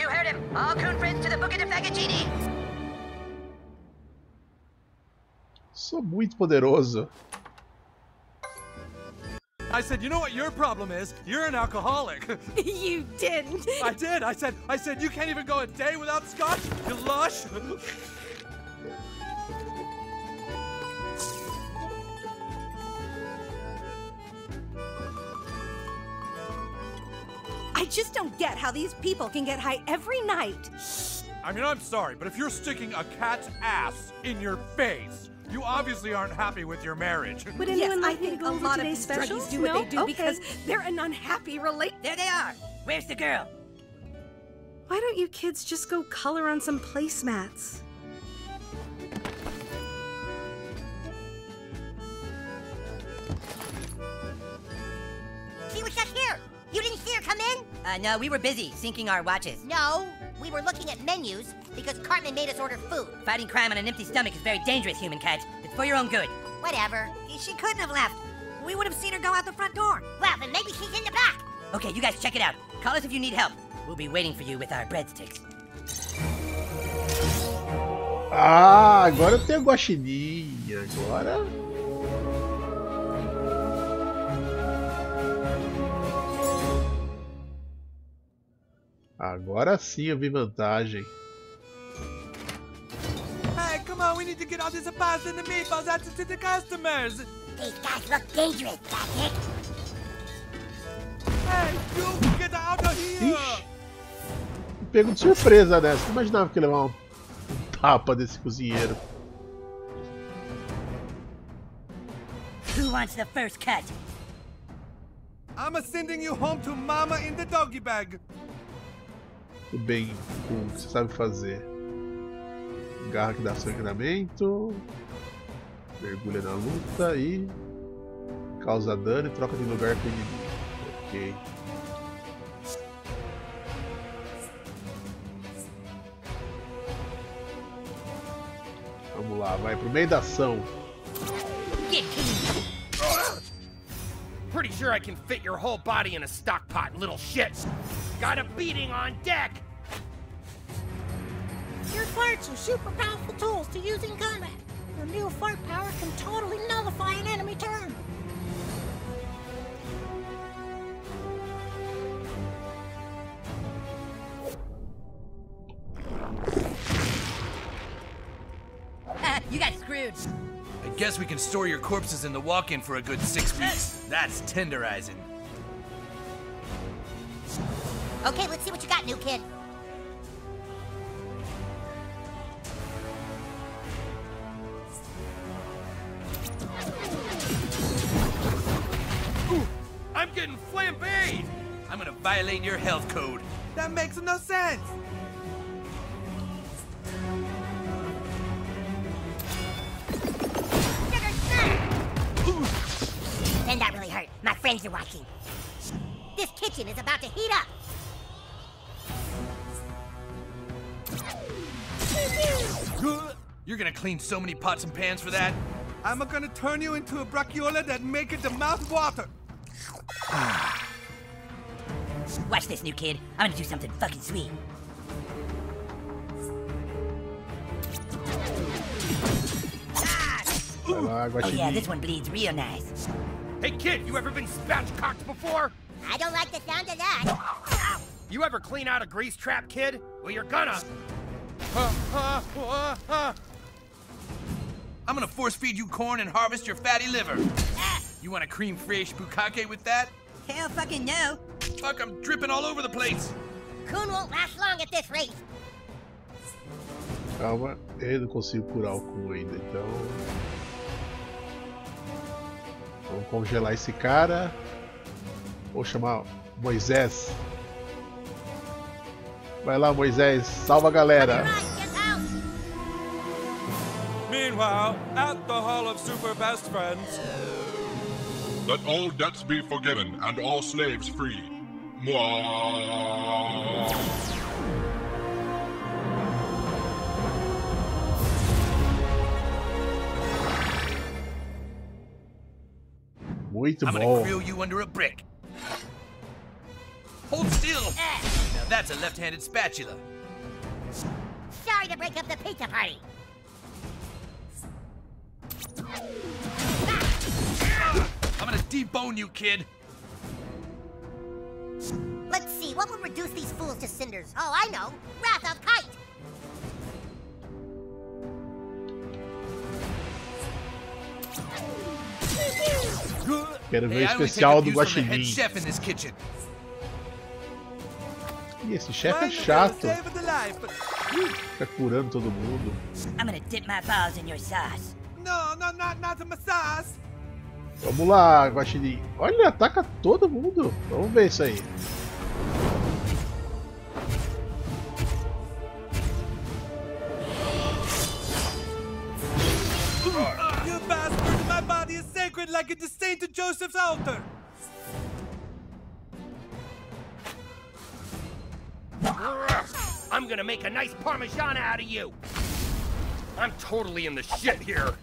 C: You heard him. All Coon friends to the Book of the Faggottini.
A: Sou muito poderoso.
F: I said, you know what your problem is? You're an alcoholic.
L: you didn't.
F: I did. I said, I said you can't even go a day without scotch. You lush.
L: I just don't get how these people can get high every night.
F: I mean, I'm sorry, but if you're sticking a cat's ass in your face, you obviously aren't happy with your marriage.
L: Would
K: anyone
L: yes,
K: like
L: I
K: me to
L: think
K: go
L: a
K: over
L: lot of
K: today's
L: these druggies
K: specials?
L: do what
K: No?
L: they do
K: Okay.
L: because they're an unhappy relate.
C: There they are. Where's the girl?
K: Why don't you kids just go color on some placemats?
E: She was just here. You didn't see her come in?
C: Uh, no, we were busy syncing our watches.
E: No, we were looking at menus because Cartman made us order food.
C: Fighting crime on an empty stomach is very dangerous, Human Kite. It's for your own good.
E: Whatever.
L: She couldn't have left. We would have seen her go out the front door.
E: Well, then maybe she's in the back.
C: Okay, you guys check it out. Call us if you need help. We'll be waiting for you with our breadsticks.
A: Ah, agora eu tenho guaxininha. Agora. Agora sim eu vi vantagem.
F: Hey, come on, we need to get all this pasta and the meatballs out to the customers.
E: These guys look dangerous, Patrick.
F: Hey, you get out of here!
A: Ixi. Pego de surpresa dessa. Não imaginava que ia levar um, um tapa desse cozinheiro.
C: Who wants the first cut?
F: I'm sending you home to mama in the doggy bag.
A: Bem, o que você sabe fazer? Garra que dá sangramento. Mergulha na luta e. Causa dano e troca de lugar com inimigo. Ok. Vamos lá, vai pro meio da ação.
J: Pretty sure I can fit your whole body in a stock pot, little shits. Got a beating on deck!
D: Your farts are super powerful tools to use in combat. Your new fart power can totally nullify an enemy turn.
C: Ah, you got screwed.
H: I guess we can store your corpses in the walk-in for a good six weeks. That's tenderizing.
E: Okay, let's see what you got, new kid.
F: Ooh, I'm getting flambéed!
H: I'm gonna violate your health code.
F: That makes no sense!
E: Then that really hurt. My friends are watching. This kitchen is about to heat up.
H: You're gonna clean so many pots and pans for that?
F: I'm gonna turn you into a brachiola that make it the mouth water.
C: Watch this, new kid. I'm gonna do something fucking sweet.
A: Vai
C: Oh yeah,
A: Guaxinim.
C: this one bleeds real nice.
I: Hey kid, you ever been spatchcocked before?
E: I don't like the sound of that.
I: You ever clean out a grease trap, kid? Well, you're gonna. Uh, uh, uh, uh.
H: I'm gonna force feed you corn and harvest your fatty liver. You want a cream fraiche bukake with that?
C: Hell fucking no.
H: Fuck, I'm dripping all over the place.
E: Coon won't last long at this rate.
A: Calma, eu não consigo curar o cu ainda, então. Vamos congelar esse cara. Vou chamar Moisés. Vai lá, Moisés, salva a galera.
M: Meanwhile, at the Hall of Super Best Friends.
N: Let all debts be forgiven and all slaves free. Mwah.
A: Muito
H: I'm gonna grill you under a brick. Hold still. Eh. Now that's a left-handed spatula.
E: Sorry to break up the pizza party.
H: I'm gonna debone you, kid.
E: Let's see, what would reduce these fools to cinders? Oh, I know. Wrath of Kite.
A: Quero ver o especial do Guaxinim.
H: chef in this kitchen.
A: Ih, esse chefe é chato. Fica curando todo mundo.
C: I'm gonna dip my balls in your sauce.
F: No, no, not not a massage.
A: Vamos lá, Guaxinim. Olha, ele ataca todo mundo. Vamos ver isso aí.
F: You bastard! My body is sacred like it is Saint Joseph's altar.
I: I'm gonna make a nice parmesan out of you. I'm totally in the shit here.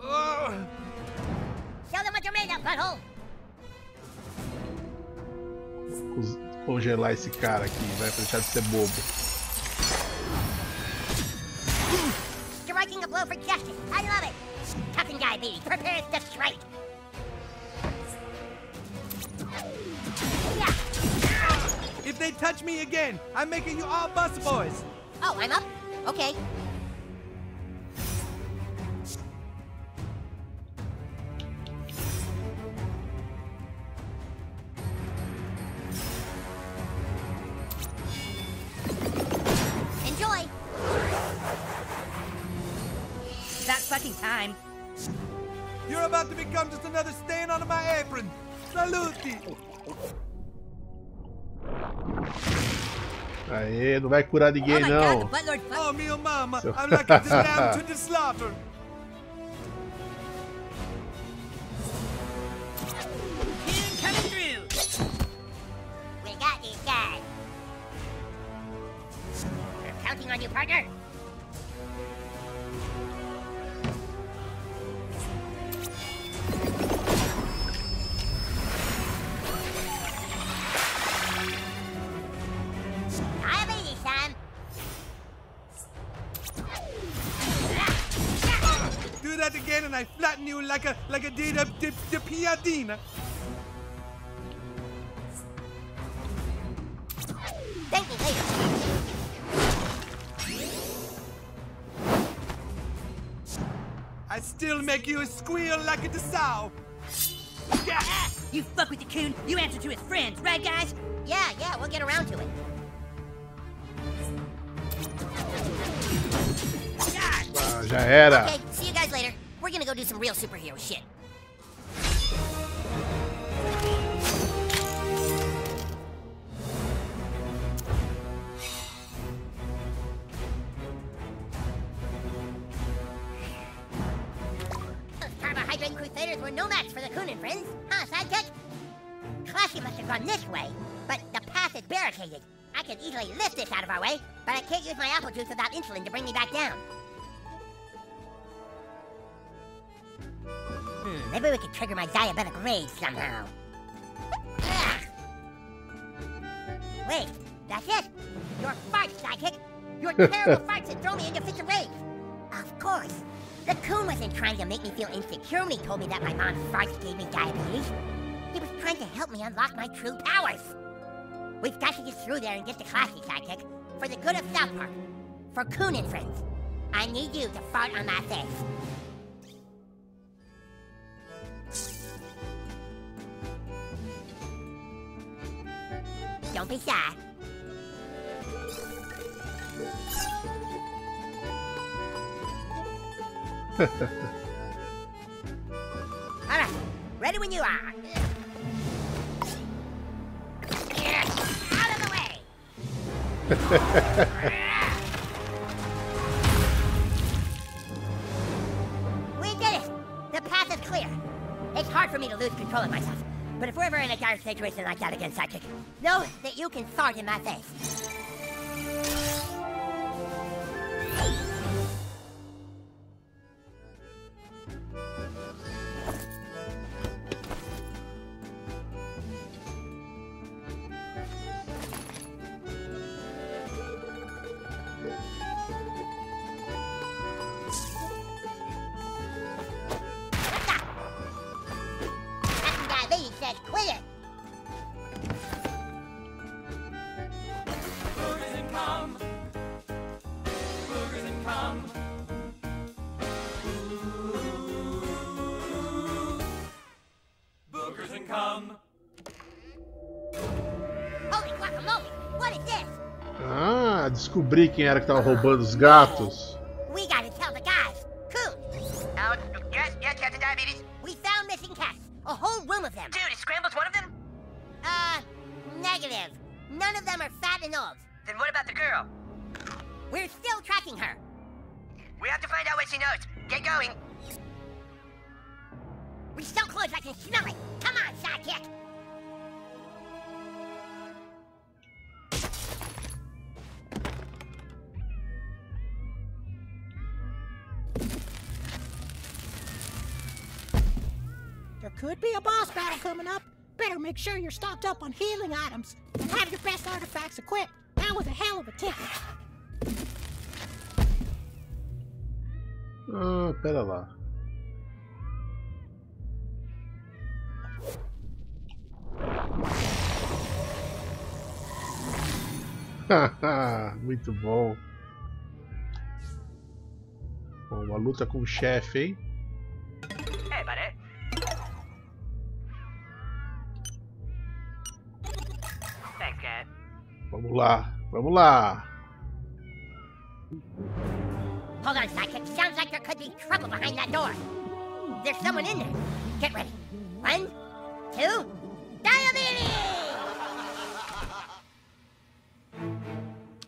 F: Ugh.
E: Show them what you're made of, butthole.
A: Cos- Congelar esse cara aqui, vai pra deixar de ser bobo.
E: Striking a blow for justice. I love it. Captain Diabetes, prepare to strike.
F: If they touch me again, I'm making you all bus boys.
E: Oh, I'm up? Okay.
C: About time.
F: You're about to become just another stain on my apron. Saluti.
A: Aê, não vai curar ninguém
C: oh
A: não.
C: god, the buttlord fuck.
F: Oh, me oh mama,
A: So-
F: I'm like a lamb to the slaughter.
C: Dude, coming through.
E: We got these guys. We're counting on you, partner.
F: You like a like a did a dip the piadina.
E: Thank me later.
H: I still make you squeal like a sow.
C: Ah, you fuck with the coon, you answer to his friends, right guys?
E: Yeah, yeah, we'll get around to it.
A: Ah, já era.
E: Okay, see you guys later. We're gonna go do some real superhero shit. Those crusaders were no match for the and friends, huh, sidekick? Classy must have gone this way, but the path is barricaded. I could easily lift this out of our way, but I can't use my apple juice without insulin to bring me back down. Hmm, maybe we could trigger my diabetic rage somehow. Ah! Wait, that's it! Your fart, sidekick! Your terrible farts that throw me into fits of rage! Of course! The coon wasn't trying to make me feel insecure when he told me that my mom's farts gave me diabetes. He was trying to help me unlock my true powers. We've got to get through there and get to Classy, sidekick. For the good of South Park. For Coon and friends. I need you to fart on my face. Don't be shy. All right, ready when you are. Out of the way! to lose control of myself. But if we're ever in a dire situation like that again, Sidekick, know that you can fart in my face.
A: Ah, descobri quem era que tava roubando os gatos. Luta com o chefe, hein?
O: Buddy. Thanks, Cat.
A: Vamos lá, vamos lá.
E: Hold on, sidekick. Sounds like there could be trouble behind that door. There's someone in there. Get ready. One, two, diabetes!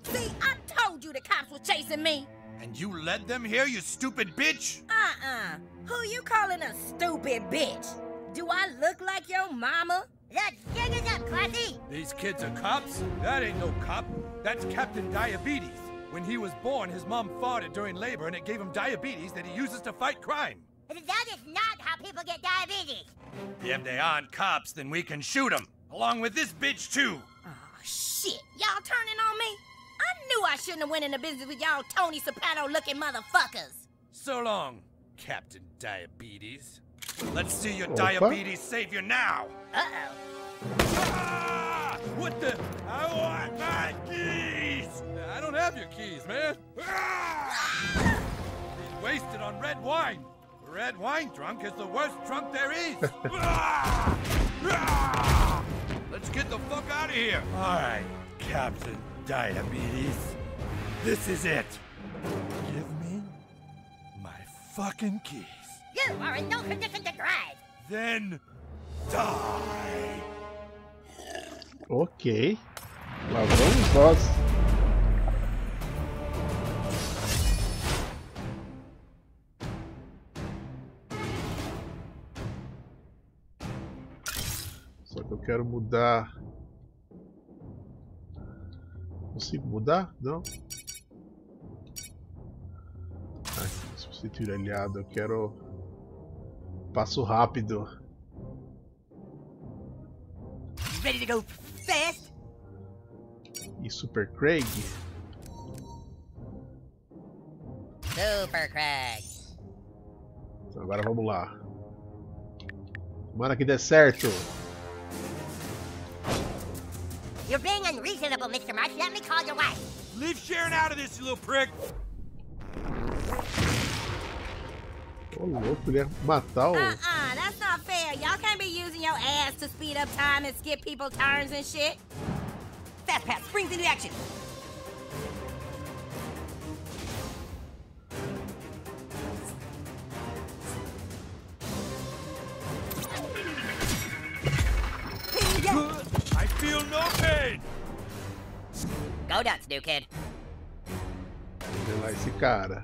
G: See, I told you the cops were chasing me.
I: And you led them here, you stupid bitch?
G: Uh-uh. Who you calling a stupid bitch? Do I look like your mama?
E: That is up, Classy!
F: These kids are cops? That ain't no cop. That's Captain Diabetes. When he was born, his mom farted during labor and it gave him diabetes that he uses to fight crime.
E: That is not how people get diabetes!
I: If they aren't cops, then we can shoot them. Along with this bitch, too.
G: Oh, shit. Y'all turning on me? I knew I shouldn't have went into business with y'all Tony Soprano-looking motherfuckers.
F: So long, Captain Diabetes. Let's see your
A: Opa.
F: diabetes savior now.
E: Uh-oh.
F: Ah! What the? I want my keys! I don't have your keys, man. Ah! He's wasted on red wine. Red wine drunk is the worst drunk there is. Ah! Ah! Let's get the fuck out of here.
H: All right, Captain Diabetes. This is it. Give me my fucking keys.
E: You are in no condition to drive.
H: Then die.
A: Ok. Lá vamos nós. Só que eu quero mudar. Consigo mudar? Não? Ai, substituir aliado. Eu quero. Passo rápido.
C: Ready to go fast?
A: E Super Craig.
E: Super Craig.
A: Então agora vamos lá. Tomara que dê certo.
E: You're being unreasonable, Mr. Marsh. Let me call your wife.
F: Leave Sharon out of this, you little prick.
A: Ô louco, ele ia matar o.
G: Uh-uh, that's not fair. Y'all can't be using your ass to speed up time and skip people turns and shit.
C: Fast pass springs into action.
F: I feel no pain.
E: Go nuts, new kid.
A: Vê lá esse cara.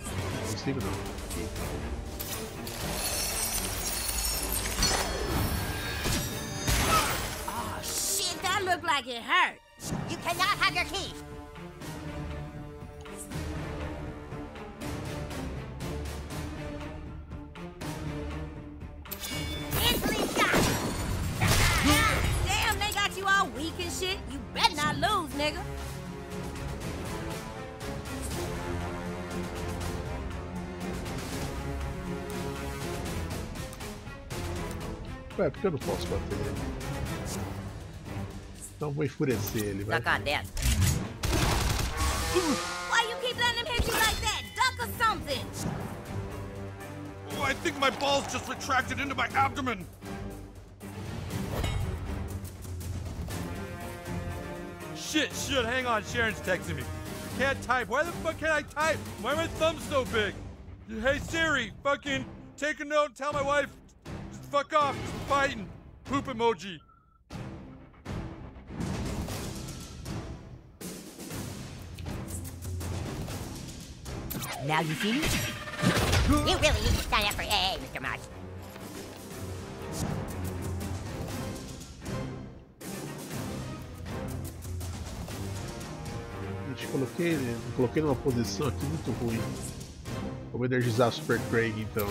A: Não consigo não.
G: Oh, shit, that looked like it hurt.
E: You cannot have your keys.
G: Shit. You better not lose, nigga.
A: Ué, por que eu não posso bater ele? Não vou enfurecer ele, vai.
E: Suck on this.
G: Why you keep letting him hit you like that? Duck or something.
F: Oh, I think my balls just retracted into my abdomen. Shit, shit, hang on. Sharon's texting me. Can't type. Why the fuck can't I type? Why are my thumbs so big? Hey Siri, fucking take a note tell my wife, just fuck off, just fighting. Poop emoji.
C: Now you see me?
E: You really need to sign up for AA, Mr.
A: Marsh. Coloquei, coloquei numa posição aqui muito ruim. Vou energizar Super Craig então.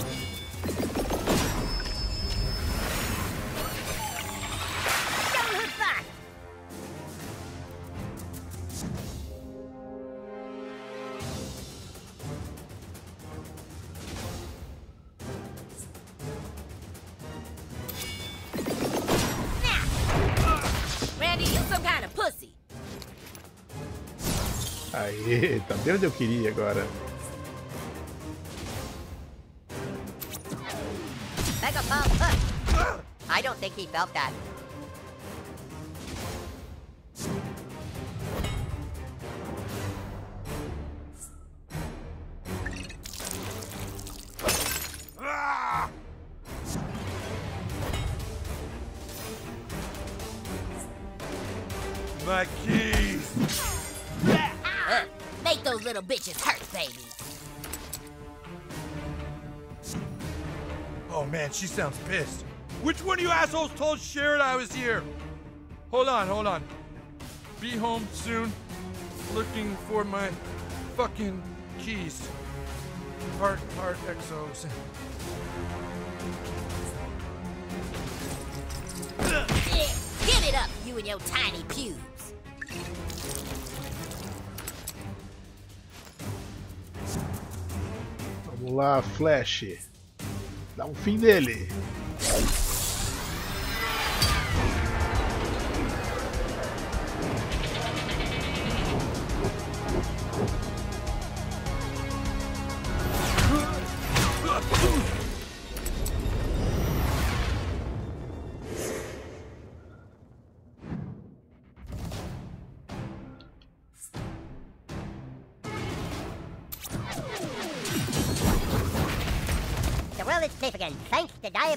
A: Aê, tá bem onde eu queria agora.
E: Mega push. I don't think he felt that.
F: Sounds pissed. Which one of you assholes told Sharon I was here? Hold on, hold on. Be home soon. Looking for my fucking keys. Heart, heart, exos.
G: Yeah, give it up, you and your tiny pubes.
A: Vamos lá, Flash. Dá um fim nele.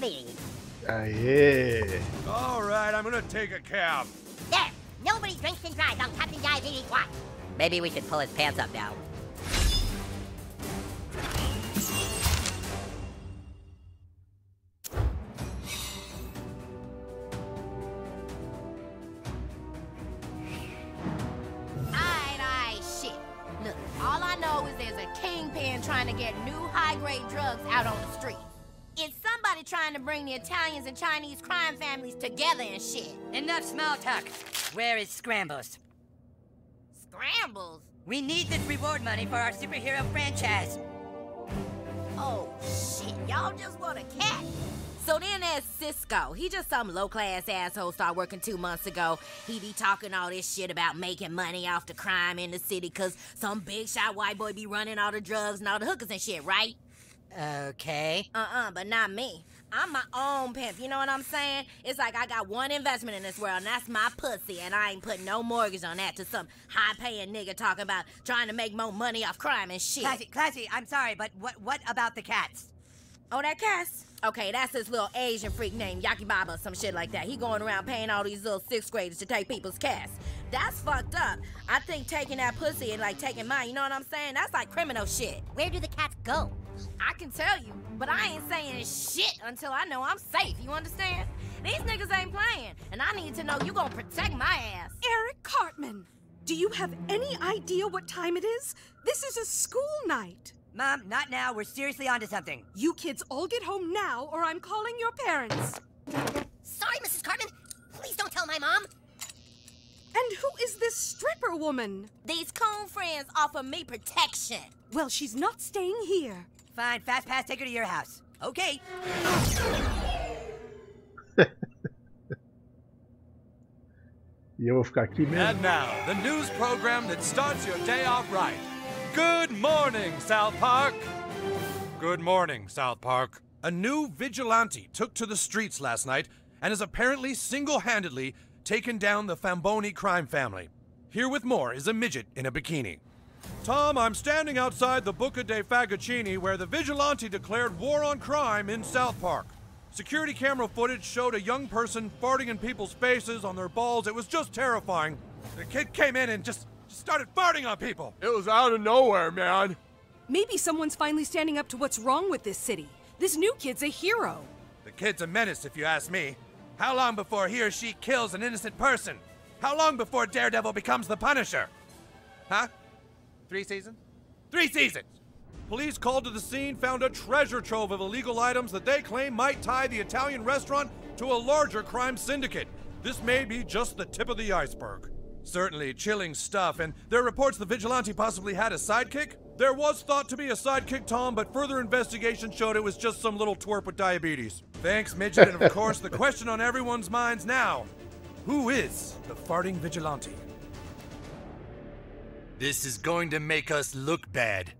E: Thanks to diabetes.
F: All right, I'm gonna take a cab.
E: There! Nobody drinks and drives on Captain Diabetes watch.
C: Maybe we should pull his pants up now. Enough small talk. Where is Scrambles?
G: Scrambles?
C: We need this reward money for our superhero franchise.
G: Oh, shit. Y'all just want a cat. So then there's Cisco. He just some low-class asshole started working two months ago. He be talking all this shit about making money off the crime in the city because some big shot white boy be running all the drugs and all the hookers and shit, right?
C: Okay.
G: Uh-uh, but not me. I'm my own pimp, you know what I'm saying? It's like I got one investment in this world, and that's my pussy, and I ain't putting no mortgage on that to some high-paying nigga talking about trying to make more money off crime and shit.
C: Classy, classy, I'm sorry, but what what about the cats?
G: Oh, that Cass? Okay, that's this little Asian freak named Yaki Baba or some shit like that. He going around paying all these little sixth graders to take people's cats. That's fucked up. I think taking that pussy and like taking mine, you know what I'm saying? That's like criminal shit.
E: Where do the cats go?
G: I can tell you, but I ain't saying shit until I know I'm safe, you understand? These niggas ain't playing, and I need to know you gonna protect my ass.
K: Eric Cartman, do you have any idea what time it is? This is a school night.
C: Mom, not now. We're seriously onto something.
K: You kids all get home now, or I'm calling your parents.
E: Sorry, Mrs. Cartman. Please don't tell my mom.
K: And who is this stripper woman?
G: These coon friends offer me protection.
K: Well, she's not staying here.
C: Fine, fast pass, take her to your house. Okay.
A: E eu vou ficar aqui mesmo.
F: And now, the news program that starts your day off right. Good morning, South Park. Good morning, South Park. A new vigilante took to the streets last night and has apparently single handedly taken down the Famboni crime family. Here with more is a midget in a bikini. Tom, I'm standing outside the Buca de Fagocini where the vigilante declared war on crime in South Park. Security camera footage showed a young person farting in people's faces on their balls. It was just terrifying. The kid came in and just started farting on people.
J: It was out of nowhere, man.
K: Maybe someone's finally standing up to what's wrong with this city. This new kid's a hero.
F: The kid's a menace, if you ask me. How long before he or she kills an innocent person? How long before Daredevil becomes the Punisher? Huh? Three seasons? Three seasons! Police called to the scene found a treasure trove of illegal items that they claim might tie the Italian restaurant to a larger crime syndicate. This may be just the tip of the iceberg. Certainly chilling stuff, and there are reports the vigilante possibly had a sidekick. There was thought to be a sidekick, Tom, but further investigation showed it was just some little twerp with diabetes. Thanks, Midget, and of course, the question on everyone's minds now who is the farting vigilante? This is going to make us look bad.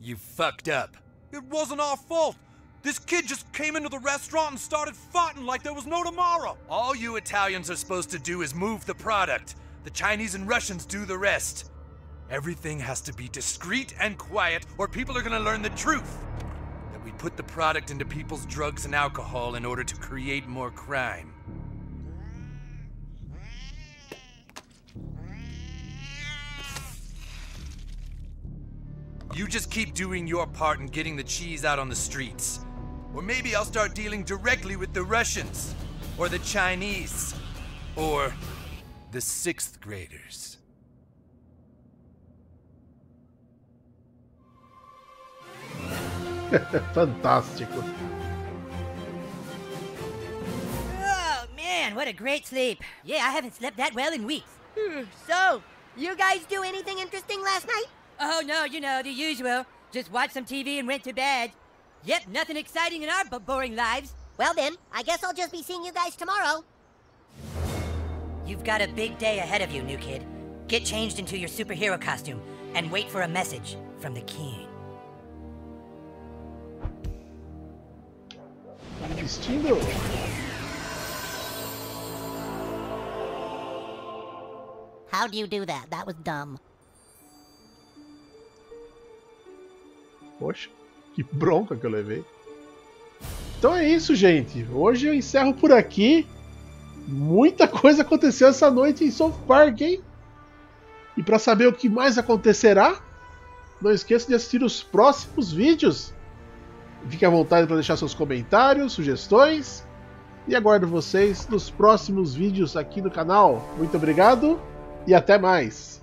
F: You fucked up. It wasn't our fault. This kid just came into the restaurant and started farting like there was no tomorrow. All you Italians are supposed to do is move the product. The Chinese and Russians do the rest. Everything has to be discreet and quiet, or people are gonna learn the truth. That we put the product into people's drugs and alcohol in order to create more crime. You just keep doing your part in getting the cheese out on the streets. Or maybe I'll start dealing directly with the Russians, or the Chinese, or the sixth graders.
A: Fantástico.
C: Oh, man, what a great sleep. Yeah, I haven't slept that well in weeks.
E: Hmm, so, you guys do anything interesting last night?
C: Oh, no, you know, the usual. Just watched some TV and went to bed. Yep, nothing exciting in our b- boring lives.
E: Well then, I guess I'll just be seeing you guys tomorrow.
C: You've got a big day ahead of you, new kid. Get changed into your superhero costume and wait for a message from the king.
A: Vestindo.
E: How do you do that? That was dumb.
A: Poxa, que bronca que eu levei. Então é isso, gente. Hoje eu encerro por aqui. Muita coisa aconteceu essa noite em South Park, hein? E para saber o que mais acontecerá, não esqueça de assistir os próximos vídeos. Fique à vontade para deixar seus comentários, sugestões. E aguardo vocês nos próximos vídeos aqui no canal. Muito obrigado e até mais!